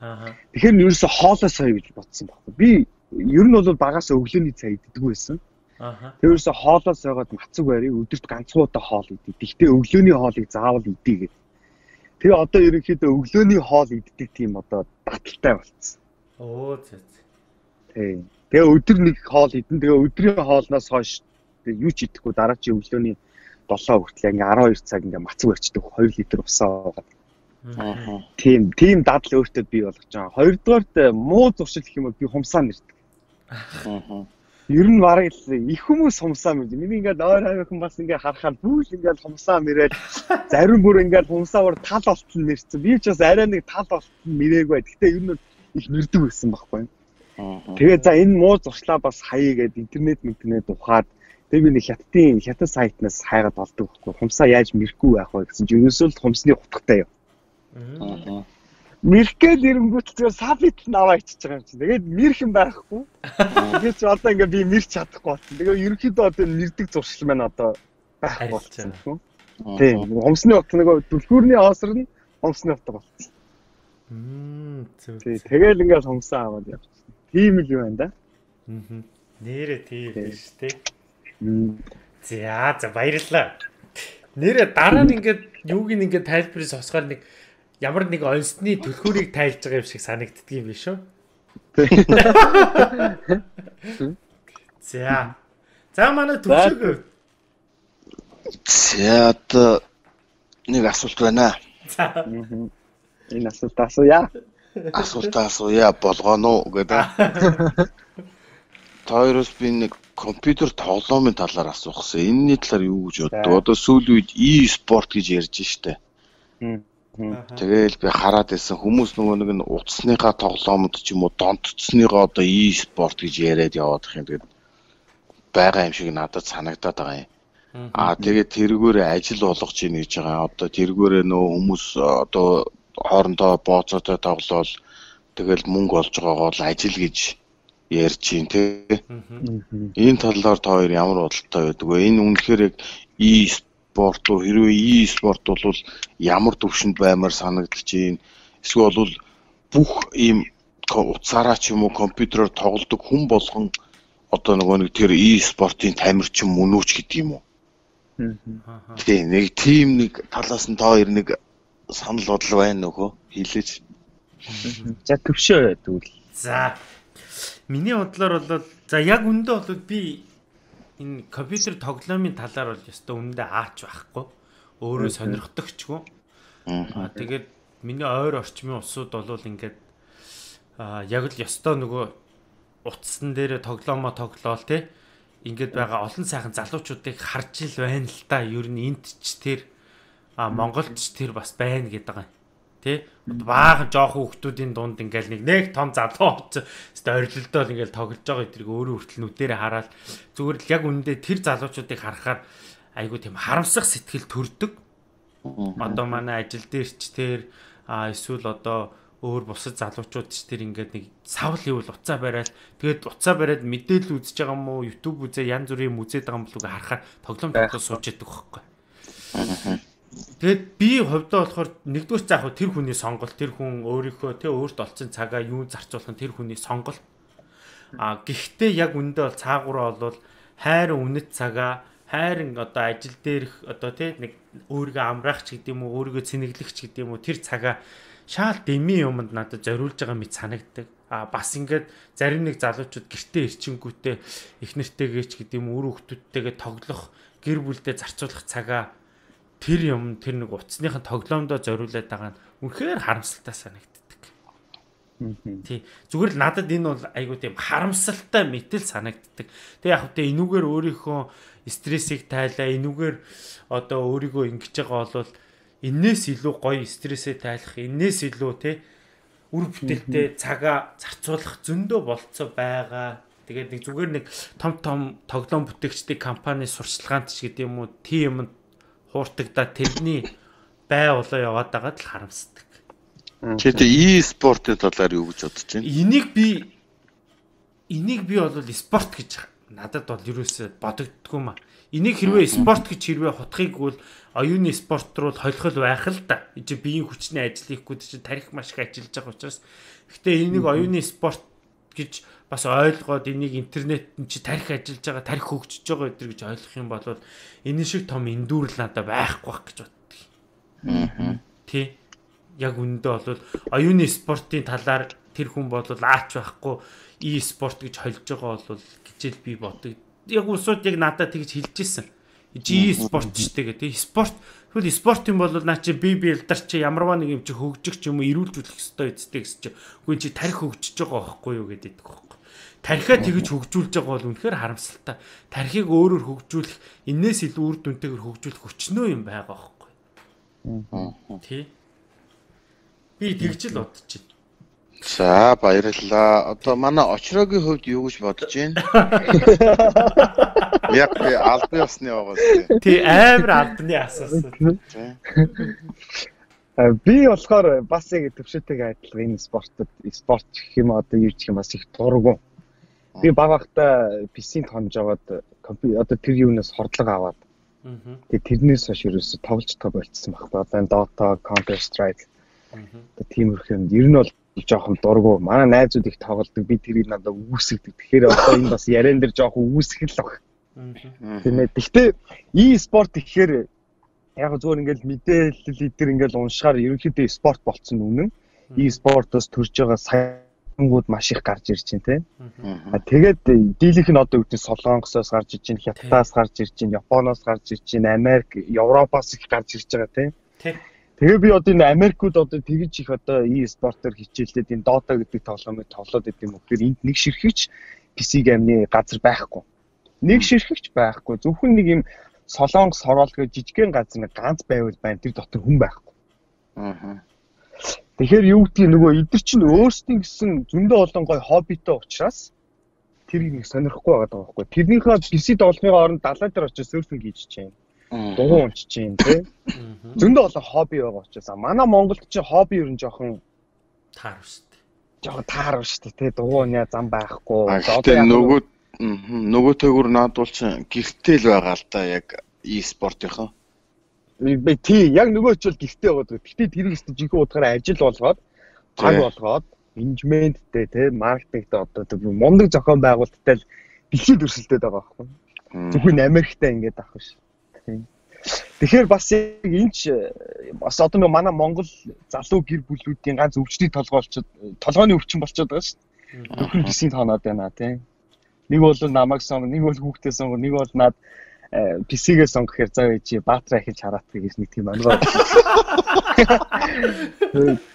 Аа. Тэгэхээр нь ерөөсө хоолой сая гэж бодсон байхгүй. Би ер нь бол багаас өглөөний цай иддэг байсан. Аа. Тэрөөсө хоолой сойгоод мацаг барий өдөрт ганцхан удаа хоол идэх. Гэхдээ өглөөний хоолыг заавал идэх гэдэг. Тэгээ одоо ерөнхийдөө өглөөний хоол иддэг тийм одоо баталтай болцсон. Оо зэ. Тийм. Тэгээ өдөр нэг хоол идэн. Тэгээ өдрийн хоолноос хойш юу ч идэхгүй дараагийн өглөөний 7 хүртэл ингээ 12 цаг ингээ мацаг барьчдаг 2 литр усаа уугаад. Аа. Тийм, тийм дадал өөртөө бий болгож байгаа. Хоёрдугаарт э, муу зуршил гэх юм бол би хумсаа нэрдэг. Аа. Ер нь бараг л их хүмүүс хумсаа мэр. Миний ингээд ойр хавьхан бас ингээ харахаар бүл ингээд хумсаа мэрээд зарим бүр ингээд хумсаа бүр тал болтол нэрсэн. Би ч бас арай нэг тал болтол мэрээгүй. Гэхдээ ер нь их нэрдэг байсан байхгүй юу? Тэгээ за энэ муу зуршлаа бас хаяа гэдэг интернет интернет ухаад тэгээ би нэг хятадын хятад сайтнаас хайгаад болдог байхгүй хумсаа яаж мэрхгүй байх вэ гэсэн чинь ерөөсөө л хумсны утгатай юм. Аа. Мэрхгээд ирэнгүүт тэгээ сабит наваа ичиж байгаа юм чинь. Тэгээд мэрхэн байхгүй. Тэгээд чи одоо ингээ би мэрч чадахгүй болсон. Тэгээ ерөнхийдөө одоо нэрдэг зуршил маань одоо байхгүй болсон. Тийм. Хумсны утга нөгөө түлхүүрний оосор нь хумсны утга болсон. Мм. Тэгэл ингээ хумсаа аваад явчихсан. Тийм л юу байна да. Аа. Нэрэ тийм биш тий. За за баярлалаа. Нэрэ дараа нь ингээд юуг нь ингээд тайлбарыг сонсгоор нэг ямар нэг онцны төлхөөрийг тайлж байгаа юм шиг санагддаг юм биш үү? За. За манай төвшөг За одоо нэг асуулт байна. За. Энэ асуулт асууя. Асуулт асууя болгоно уу гэдэг. Тойроос би нэг компьютер тоглоомын талаар асуухсан. Энэний талаар юу гэж боддог? Одоо сүүлийн үед e-sport гэж ярьж штэ. Тэгээл би хараад байсан хүмүүс нөгөө нэг нь утасныхаа тоглоомод ч юм уу донтцсныгоо одоо e-sport гэж яриад яваад их юм. Тэгээд байгаа юм шиг надад санагдаад байгаа юм. Аа тэгээд тэргүүрээ ажил болгож ийн гэж байгаа. Одоо тэргүүрээ нөө хүмүүс одоо хоорондоо бооцоотой тоглоол тэгэл мөнгө олж байгаагаа л ажил гэж ярьж ийн тий. Энэ талаар та хоёр ямар бодолтой байдаг вэ? Энэ үнэхээр яг e-спорт уу хэрвээ e-спорт бол ямар төвшөнд баймаар санагдаж байна? Эсвэл бол бүх ийм утсаараа ч юм уу компьютероор тоглодог хүн болгон одоо нөгөө нэг тэр e-спортын тамирчин мөн үү ч гэдэг юм уу? Тэгээ нэг тим нэг талаас нь тоо хоёр нэг санал бодол байна нөхөө хэлээч. За төвшөө тэгвэл. За миний бодлоор бол за яг үндэ бол би энэ компьютер тоглоомын талаар бол ёстой үндэ аач байхгүй. Өөрөө сонирхдогчгүй. Аа тэгээд миний ойр орчмын улсууд бол ингээд аа яг л ёстой нөгөө утсан дээр тоглоомоо тоглоол те ингээд байгаа олон сайхан залуучуудыг харж ил байна л та. Ер нь энт ч тэр а Монголд ч тэр бас байна гэдэг байгаа юм. Тэ? Баахан жоохон хүмүүсийн дунд ингээл нэг нэг том залуу очсон. Ойрлолдоо ингээл тоглож байгаа эдрийг өөрөө хүртэл нүдэрээ хараад зүгээр л яг үндэ тэр залуучуудыг харахаар айгуу тийм харамсах сэтгэл төрдөг. Одоо манай ажил дээр ч тэр эсвэл одоо өөр бусад залуучууд ч тэр ингээд нэг савл ивэл уцаа бариад тэгээд уцаа бариад мэдээлэл үзэж байгаа юм уу YouTube үзээ янз бүрийн үзээд байгаа юм болов уу харахаар тоглоом тоглож сууж яддаг байхгүй. Тэгээд би хувьдаа болохоор нэгдүгээр цаах тэр хүний сонголт тэр хүн өөрийнхөө тэ өөрт олцсон цагаа юу зарцуулах нь тэр хүний сонголт. А гэхдээ яг үндэ бол цаагаараа бол хайр үнэт цагаа хайрын одоо ажил дээрх одоо тий нэг өөрийгөө амраах ч гэдэг юм уу өөрийгөө цэнэглэх ч гэдэг юм уу тэр цагаа шаал дэмий юмд надад зориулж байгаа мэт санагддаг. А бас ингээд зарим нэг залуучууд гэртээ ирчингүүтээ их нэртэйгээ ч гэдэг юм үр хөвгтүүдтэйгээ тоглох гэр бүлдээ зарцуулах цагаа тэр юм тэр нэг утасныхын тоглоомдоо зориулаад байгаа нь үнэхээр харамсалтай санагддаг. Тий. Зүгээр л надад энэ бол айгуу тийм харамсалтай мэтэл санагддаг. Тэг яг хөтэ энүүгээр өөрийнхөө стрессийг тайлаа, энүүгээр одоо өөрийгөө ингэж байгаа бол энээс илүү гоё стрессээ тайлах, энээс илүү те үр бүтээлтэй цагаа зарцуулах зөндөө болцоо байгаа. Тэгээд нэг зүгээр нэг том том тоглоом бүтээгчдийн компани сурчлагаант ч гэдэг юм уу тийм юм хууртагдаа тэрний бай болоо яваад байгаад л харамсдаг. Чи тэ e-спортын талаар юу гэж бодож байна? Энийг би энийг би бол спорт гэж надад бол ерөөсөө бодогддгүй маа. Энийг хэрвээ спорт гэж хэрвээ хутхыг бол оюуны спорт руу холихол байх л да. Чи биеийн хүчний ажил хийхгүй чи тарих маш их ажиллаж байгаа учраас. Гэхдээ энийг оюуны спорт гэж бас ойлгоод энийг интернет чи тарих ажиллаж байгаа, тарих хөгжиж байгаа гэдэр гэж ойлгох юм бол энэ шиг том эндүүрл надад байхгүй байх гэж боддог. Аа. Тий. Яг үндэ бол оюуны спортын талаар тэр хүн бол аач байхгүй e спорт гэж холж байгаа бол гэж л би боддог яг усууд яг надад тэгж хэлж ирсэн. G спорт ч тэгээ спорт тэгвэл спортын бол наа чи би билдер чи ямарваа нэг юм чи хөгжих ч юм уу эрүүлжүүлэх ёстой үсттэй гэсэн чи үгүй чи тарих хөгжиж байгаа байхгүй юу гэдэг байхгүй. Тархиа тэгж хөгжүүлж байгаа бол үнэхээр харамсалтай. Тархийг өөрөөр хөгжүүлэх энээс илүү үр дүнтэйгээр хөгжүүлэх өчнөө юм байгаа байхгүй. Тий. Би тэгж л бодож байна. За баярлалаа. Одоо манай очрогийн хувьд юу гэж бодож байна? Яг би албан ёсны байгаа тийм. Тий амар албаны асуусан. Би болохоор бас яг төвшөлтэйг адилхан энэ спортод спорт гэх юм одоо юу гэх юм бас их дургу. Би баг багта PC-ийн томж аваад одоо тэр юунаас хордлого аваад. Тэгээ тэрнээс хойш ерөөсө тоглож та болцсон баг. Одоо Dota, Counter Strike. Тиймэрхүү юм. Ер нь бол жоохон дургу. Манай найзууд их тоглодог. Би тэрийг надад үүсгдэг. Тэгэхээр одоо энэ бас яриан дээр жоохон үүсгэл баг. Тийм ээ. Гэхдээ e-спорт гэхээр яг зөвөр ингээл мэдээлэл эдгээр ингээл уншихаар ерөнхийдөө спорт болцсон үнэн. E-спортоос төрж байгаа сая гууд маш их гарч ирж байна те. Тэгээд дийлийнх нь одоо үүднээс Солонгосоос гарч ирж байна, Хятадаас гарч ирж байна, Японоос гарч ирж байна, Америк, Европоос их гарч ирж байгаа те. Тэгээ би одоо энэ Америкууд одоо тэгж их одоо e-спортоор хичээлээд энэ Dota гэдэг тоглоомыг тоглоод идэв юм. Тэгэхээр энд нэг ширхэгч PC геймний газар байхгүй. Нэг ширхэгч байхгүй. Зөвхөн нэг юм Солонгос хороол гэж жижигхэн газар нэг ганц байвал байна. Тэр дотор хүн байхгүй. Аа. Тэгэхээр юу гэдгийг нөгөө эдгэр чинь өөрсдийн гэсэн зөндөө олон гой хоббитой учраас тэрийг нэг сонирхгүй байгаа даа байхгүй. Тэрнийхээ PC тоглохын оронд далай дээр очиж серфинг хийж чинь. Дугуй унчиж чинь тий. Зөндөө олон хобби байгаа учраас манай Монголд чинь хобби ер нь жоохон таар шүү дээ. Жоохон таар шүү дээ тий. Дугуй уня зам байхгүй. Одоо нөгөө нөгөө төгөр наадуул чинь гихтэл байгаа л да яг e-спортынхаа би тий яг нөгөө ч бол гихтэй байгаа. Гэтэ тэр их жинхэнэ утгаараа ажил болгоод цаг болгоод менежменттэй тий маркетингтэй одоо тэр мундаг зохион байгуулалттай л дэлхийд өрсөлдөд байгаа байхгүй. Зөвхөн Америктай ингэж авах ш. Тэгэхээр бас яг энэч бас одоо манай Монгол залуу гэр бүлүүдийн ганц өвчний толгой болчиход толгойн өвчин болчиход байгаа шүү дээ. Бүхэн гисийн тооноод байна тий. Нэг бол намайг сонго, нэг бол хүүхдээ сонго, нэг бол над PC-гээ сонгохоор зав ээж баатар ахиж хараатгах гэж нэг тийм амгаа.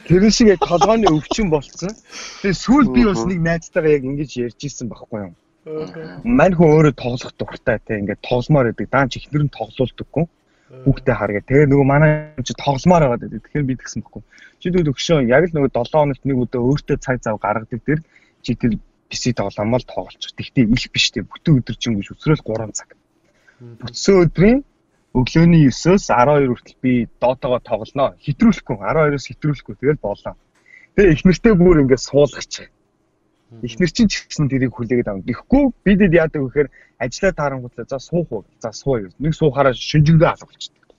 Тэр шиг яг толгойн өвчин болцсон. Тэгээ сүүл би бас нэг найзтайгаа яг ингэж ярьж исэн байхгүй юу? Мань хүн өөрөө тоглох дуртай те ингээд тогломоор байдаг. Даанч ихнэр нь тоглоулдаггүй. Хүүхдээ харгаа. Тэгээ нөгөө манай чи тогломоор байгаа гэдэг. Тэгэхээр би тэгсэн байхгүй. Чи дүүд өгшөө яг л нөгөө 7 хоногт нэг өдөө өөртөө цаг зав гаргадаг тэр чи тэр PC тоглоомол тоглолч. Тэгтээ их биш те. Бүтэн өдөр чинь гэж өсрөөл 3 цаг Бүтсэн өдрийн өглөөний 9-өөс 12 хүртэл би дотоогоо тоглоно. Хитрүүлэхгүй 12-оос хитрүүлэхгүй тэгэл болоо. Тэгээ их нэртэй бүр ингээд суулгач. Их нэр чинь ч гэсэн тэрийг хүлээгээд авна. Тэгэхгүй бидэд яадаг вэхээр ажиллаа таарангуудлаа за суух уу. За суу юу. Нэг суухаараа шинжэнгөө алга болчихдог.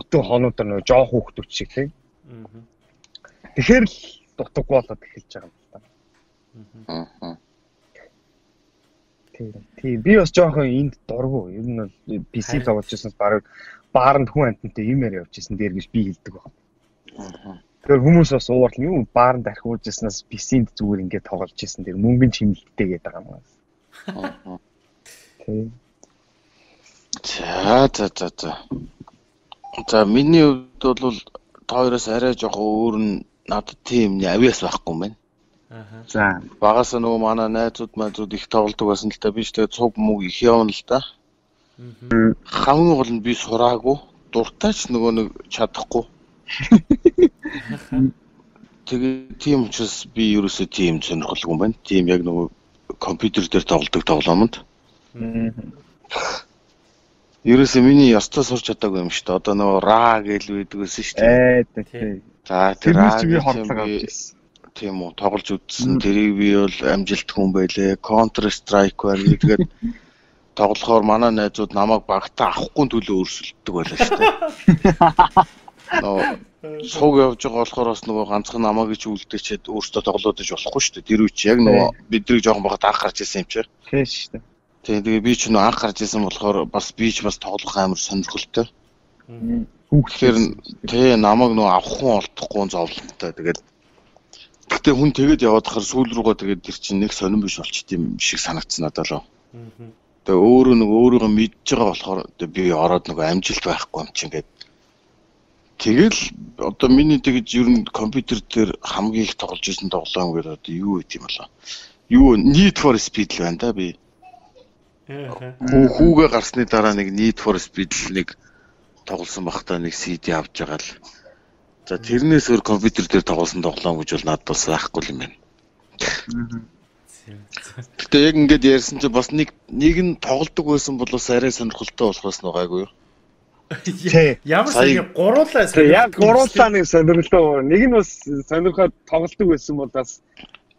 Бүтэн хонуудаар нөгөө жоох хүүхдүүд шиг тийм. Тэгэхээр л дутаггүй болоод эхэлж байгаа юм байна. Аа. Тийм. Би бас жоохон энд дургу. Ер нь бол PC тоглож байснаас баг бааранд хүн амтнтай юм яриа явж исэн дээр гэж би хэлдэг байна. Тэгэхээр хүмүүс бас уурлаа юу бааранд архиулж байснаас PC-нд зүгээр ингээд тоглож исэн дээр мөнгөний чимэлттэй гэдэг юм аа. Тийм. За за за за. За миний хувьд бол та хоёроос арай жоохон өөр нь надад тийм авиас байхгүй юм байна. За багаас нөгөө манай найзууд найзууд их тоглодог байсан л та би ч тэгээ цуг мөг их явна л да. Хамгийн гол нь би сураагүй дуртайч нөгөө нэг чадахгүй. Тэгээ тийм учраас би ерөөсөө тийм сонирхолгүй юм байна. Тийм яг нөгөө компьютер дээр тоглодог тоглоомонд. Ерөөсөө миний ястаа сурч чадаагүй юм шүү дээ. Одоо нөгөө ра гэж байдаг байсан шүү дээ. За тэр ра би хордлого авч ирсэн тийм үү тоглож үзсэн. Тэрийг би бол амжилт хүн байлээ. Counter Strike байна. Тэгээд тоглохоор манай найзууд намайг багтаа авахгүй төлөө өрсөлддөг байлаа шүү дээ. Нөө сууг явж байгаа болохоор бас нөгөө ганцхан намаа гэж үлдээчээд өөртөө тоглоод иж болохгүй шүү дээ. Тэр үуч яг нөгөө бидний жоохон багт анх гарч ирсэн юм чи. Тийм шүү дээ. Тийм тэгээ би ч нөгөө анх гарч ирсэн болохоор бас би ч бас тоглох амар сонирхолтой. Хүүхдээр тэгээ намайг нөгөө авах хүн олдохгүй зовлонтой. Тэгээд Гэтэ хүн тэгэд яваад хахаар сүүл рүүгээ тэгээд тэр чинь нэг сонирн биш болчт юм шиг санагдсан надад л. Тэгээ өөрөө нэг өөрийгөө мэдж байгаа болохоор би ороод нэг амжилт байхгүй юм чинь ингээд. Тэгэл одоо миний тэгж ер нь компьютер дээр хамгийн их тоглож ирсэн тоглоом гэдэг одоо юу вэ тийм болоо. Юу Need for Speed л байна да би. Хүүгээ гарсны дараа нэг Need for Speed л нэг тоглосон бахта нэг CD авч байгаа л За тэрнээс өөр компьютер дээр тоглосон тоглоом гэж бол надад бас байхгүй юм байна. Гэтэ яг ингээд ярьсан чинь бас нэг нэг нь тоглодог байсан бол бас арай сонирхолтой болохоос нугаагүй юу? Ямар сайн гуруулаа яг гуруулаа нэг сонирхолтой. Нэг нь бас сонирхоод тоглодог байсан бол бас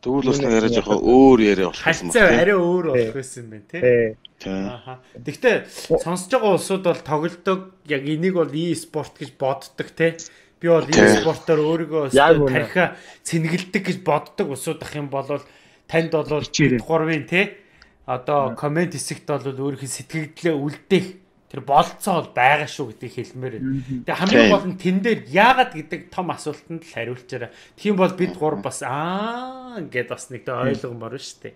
Тэгвэл бас нэг яриа жоохон өөр яриа болох байсан байна. Хацаа арай өөр болох байсан юм байна тий. Ааха. Гэхдээ сонсож байгаа улсууд бол тоглодог яг энийг бол e-спорт гэж боддог тий. Би бол e-спортоор өөрийгөө тархиа цэнгэлдэг гэж боддог усууд ах юм бол танд бол бид гурвын те одоо комент хэсэгт бол өөрийнхөө сэтгэгдлээ үлдээх тэр болцоо бол байгаа шүү гэдгийг хэлмээр. Байна. Тэгээ хамгийн гол нь тэн дээр яагаад гэдэг том асуултанд л хариулчаарай. Тийм бол бид гур бас аа ингээд бас нэг тэ ойлгомоор шүү дээ.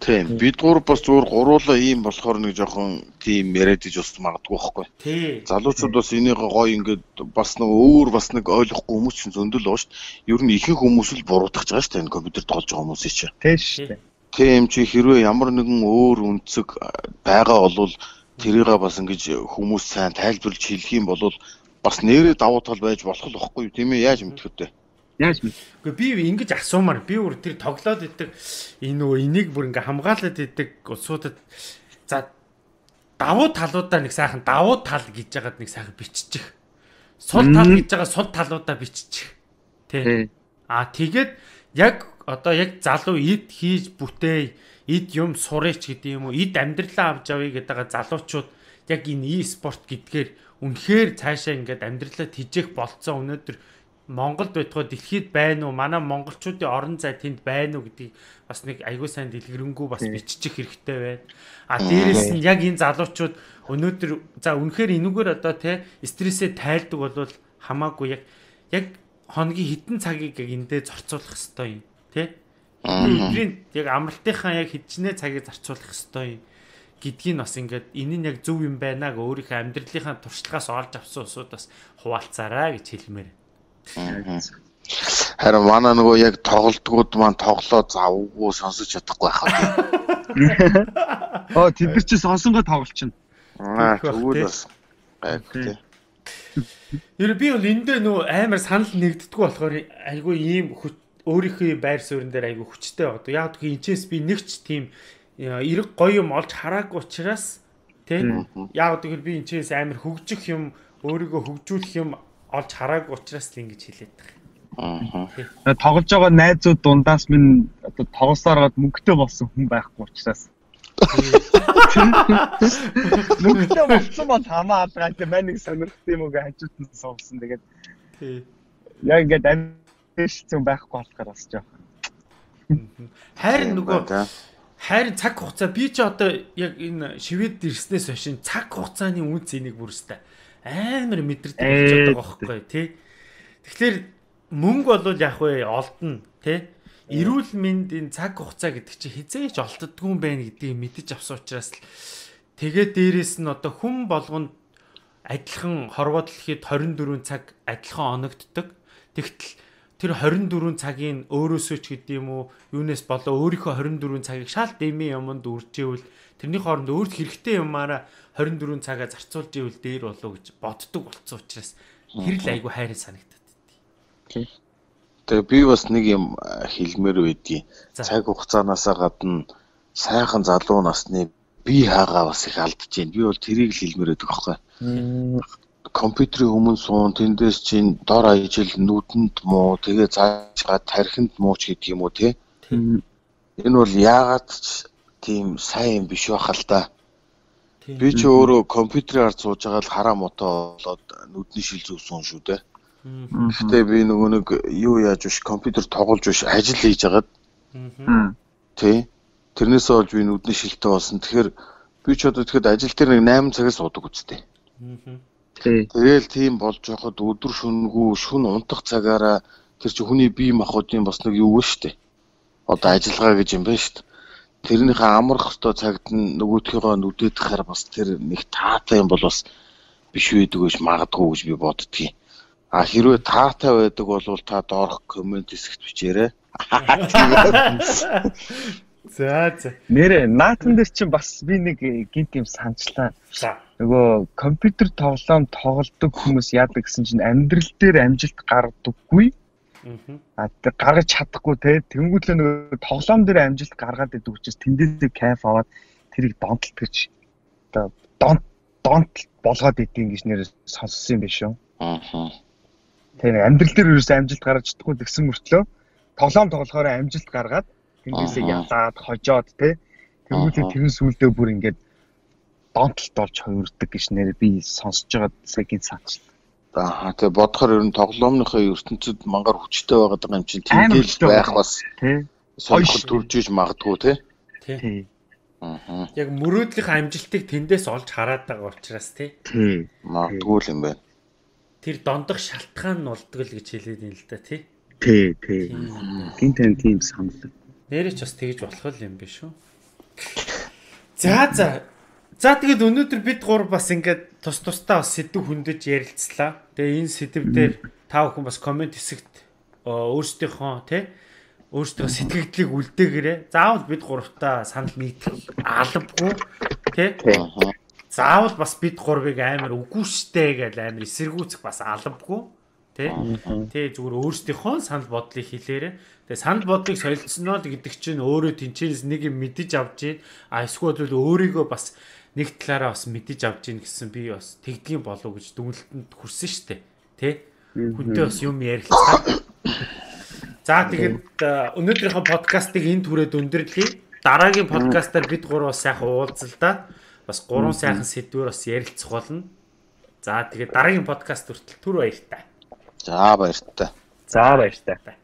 Тийм. Бид гур бас зүгээр гуруула ийм болохоор нэг жоохон тийм яриад иж ус магадгүй байхгүй. Тий. Залуучууд бас энийг гоё ингээд бас нэг өөр бас нэг ойлгохгүй хүмүүс ч зөндөл дээ. Ер нь ихэнх хүмүүс л буруудах гэж байгаа шүү дээ. Энэ компьютер тоглож байгаа хүмүүсийн чинь. Тийм шүү дээ. Тийм чи хэрвээ ямар нэгэн өөр үнцэг байгаа болвол тэрийгээ бас ингэж хүмүүс сайн тайлбарлаж хэлэх юм бол бас нэрээ давуу тал байж болох л байхгүй юу тийм ээ яаж мэдэх вэ? Яаж мэд? Гэхдээ би ингэж асуумаар би бүр тэр тоглоод идэг энэ нөгөө энийг бүр ингээ хамгаалаад идэг улсуудад за давуу талуудаа нэг сайхан давуу тал гэж яагаад нэг сайхан биччих. Сул тал гэж байгаа сул талуудаа биччих. Тэ. А тэгээд яг одоо яг залуу эд хийж бүтээ эд юм сурыч гэдэг юм уу эд амьдралаа авч авъя гэдэг залуучууд яг энэ e-спорт гэдгээр үнэхээр цаашаа ингээд амьдралаа тижээх болцсон өнөөдөр Монголд байтугай дэлхийд байна уу? Манай монголчуудын орон зай тэнд байна уу гэдгийг бас нэг айгүй сайн дэлгэрэнгүй бас биччих хэрэгтэй байна. А дээрэс нь яг энэ залуучууд өнөөдөр за үнэхээр энүүгээр одоо те стрессээ тайлдаг болвол хамаагүй яг яг хоногийн хитэн цагийг яг эндээ зорцуулах хэрэгтэй юм те. Эдрийн яг амралтынхаа яг хідчнээ цагийг зарцуулах хэрэгтэй юм гэдгийг бас ингээд энэ нь яг зөв юм байна г өөрийнхөө амьдралынхаа туршлагаас олж авсан усуд бас хуваалцаарай гэж хэлмээр. Харин манай нөгөө яг тоглолтгууд маань тоглоо завгүй сонсож чадахгүй байхаа. Оо тэд нар чи сонсонгоо тоглолчихно. Аа тэгвэл бас гайхалтай. Ер би бол эндээ нөгөө амар санал нэгддэггүй болохоор айгүй ийм өөрийнхөө байр суурин дээр айгүй хүчтэй байгаа. Яг тэгэхээр энэчээс би нэгч тийм эрэг гоё юм олж хараагүй учраас тий. Яг тэгэхээр би энэчээс амар хөгжих юм өөрийгөө хөгжүүлэх юм олж хараагүй учраас л ингэж хэлээд байгаа. Аа. Тоглож байгаа найзууд дундаас минь одоо тоглосоороод мөнгөтэй болсон хүн байхгүй учраас. Мөнгөтэй болсон бол хамаа алгаа тийм мань нэг сонирхт юм уу нь суусан. Тэгээд яг ингээд амжилтсан байхгүй болохоор бас жоох. Харин нөгөө хайр цаг хугацаа би ч одоо яг энэ шивэд ирснээс хойш цаг хугацааны үнц энийг бүрстэй амар мэдэрдэг болчиход байгаа байхгүй тий. Тэгэхээр мөнгө бол яг вэ олдно тий. Эрүүл мэндийн цаг хугацаа гэдэг чинь хизээч олддгүй юм байна гэдгийг мэдэж авсан учраас л тэгээд дээрэс нь одоо хүн болгонд адилхан хорвоод дэлхийд 24 цаг адилхан оногддог. Тэгтэл тэр 24 цагийн өөрөөсөө ч гэдэм юм уу юунаас болоо өөрийнхөө 24 цагийг шал дэмий юмд үржээвэл тэрний хооронд өөрт хэрэгтэй юмараа 24 цагаа зарцуулж ивэл дээр болов гэж боддог болцсон учраас тэр л айгүй хайрын санагдаад тий. Тэгээ би бас нэг юм хэлмээр байдгийн. Цаг хугацаанаасаа гадна сайхан залуу насны би хаагаа бас их алдаж байна. Би бол тэрийг л хэлмээр байдаг аахгүй. Компьютерийн өмнө суун тэндээс чинь дор ажил нүдэнд муу тэгээ заажгаа тархинд муу ч гэдэг юм уу тий. Энэ бол яагаад ч тийм сайн юм биш байх л та. Би ч өөрөө компьютерээр ард сууж байгаа л хараа мотоо болоод нүдний шил зүвсэн шүү дээ. Гэхдээ би нөгөө нэг юу яаж биш компьютер тоглож биш ажил хийж агаад. Тэ. Тэрнээсээ олж би нүдний шилтэй болсон. Тэгэхээр би ч одоо тэгэхэд ажил дээр нэг 8 цагаас суудаг үстэй. Тэгэл тийм болж байхад өдөр шөнөгүй шүн унтах цагаараа тэр чи хүний бие махбодын бас нэг юу вэ штэ. Одоо ажиллагаа гэж юм байна штэ тэрнийхээ амрах хөстөө цагт нь нөгөөдхийгөө нүдэд хахаар бас тэр нэг таатай юм бол бас биш үйдэг гэж магадгүй гэж би боддгийг. А хэрвээ таатай байдаг бол та доорх комент хэсэгт бичээрэй. За за. Нэрэ наатан дээр чинь бас би нэг гинт юм санчлаа. Нөгөө компьютер тоглоом тоглодог хүмүүс яадаг гэсэн чинь амьдрал дээр амжилт гардаггүй. А тэр гаргаж чадахгүй те тэнгуүлээ нөгөө тоглоом дээр амжилт гаргаад идэг учраас тэндээсээ кайф аваад тэрийг донтолтгож оо донт донт болгоод идэв гэж нэр сонссон юм биш үү? Аа. Тэгээ амьдрал дээр ерөөс амжилт гаргаж чадахгүй гэсэн мөртлөө тоглоом тоглохоор амжилт гаргаад тэндээсээ ядаад хожоод те тэнгуүлээ тэрэн сүулдэ бүр ингээд донтолт болж хувирдаг гэж нэр би сонсож байгаа цагийн санчлаа. Аа тэгээ бодохоор ер нь тоглоомныхоо ертөнцид мангар хүчтэй байгаад байгаа юм чинь тэндээс байх бас тий сонирхол төрж иж магадгүй тий. Тий. Аа. Яг мөрөөдлийнх амжилтыг тэндээс олж хараад байгаа учраас тий. Тий. Магадгүй л юм байна. Тэр дондох шалтгаан нь болдгоо л гэж хэлээд юм л да тий. Тий, тий. Гин тань тийм санал. Нэрэж бас тэгж болох юм биш үү? За за. За тэгээд өнөөдөр бид гур бас ингээд тус тустай бас сэдв хөндөж ярилцлаа. Тэгээ энэ сэдв дээр та бүхэн бас комент хэсэгт өөрсдийнхөө тий өөрсдөө сэтгэгдлийг үлдээгээрээ заавал бид гуравтаа санал нийтэх албагүй тий заавал бас бид гурвыг амар үгүй штэ гэж амар эсэргүүцэх бас албагүй тий тий зүгээр өөрсдийнхөө санал бодлыг хэлээрээ тэгээ санал бодлыг солилцсноо гэдэг чинь өөрөө тэнчэнээс нэг юм мэдэж авч ийн. А эсвэл өөрийгөө бас нэг талаараа бас мэдэж авч ийн гэсэн би бас тэгдгийн болов гэж дүнэлтэнд хүрсэн штэ тий хүнтэй бас юм ярилцгаа За тэгээд өнөөдрийнхөө подкастыг энэ түрээд өндөрлөе. Дараагийн подкастаар бид гурав бас сайхан уулзалдаад бас гурван сайхан сэдвээр бас ярилцах болно. За тэгээд дараагийн подкаст хүртэл түр баяртай. За баяртай. За баяртай.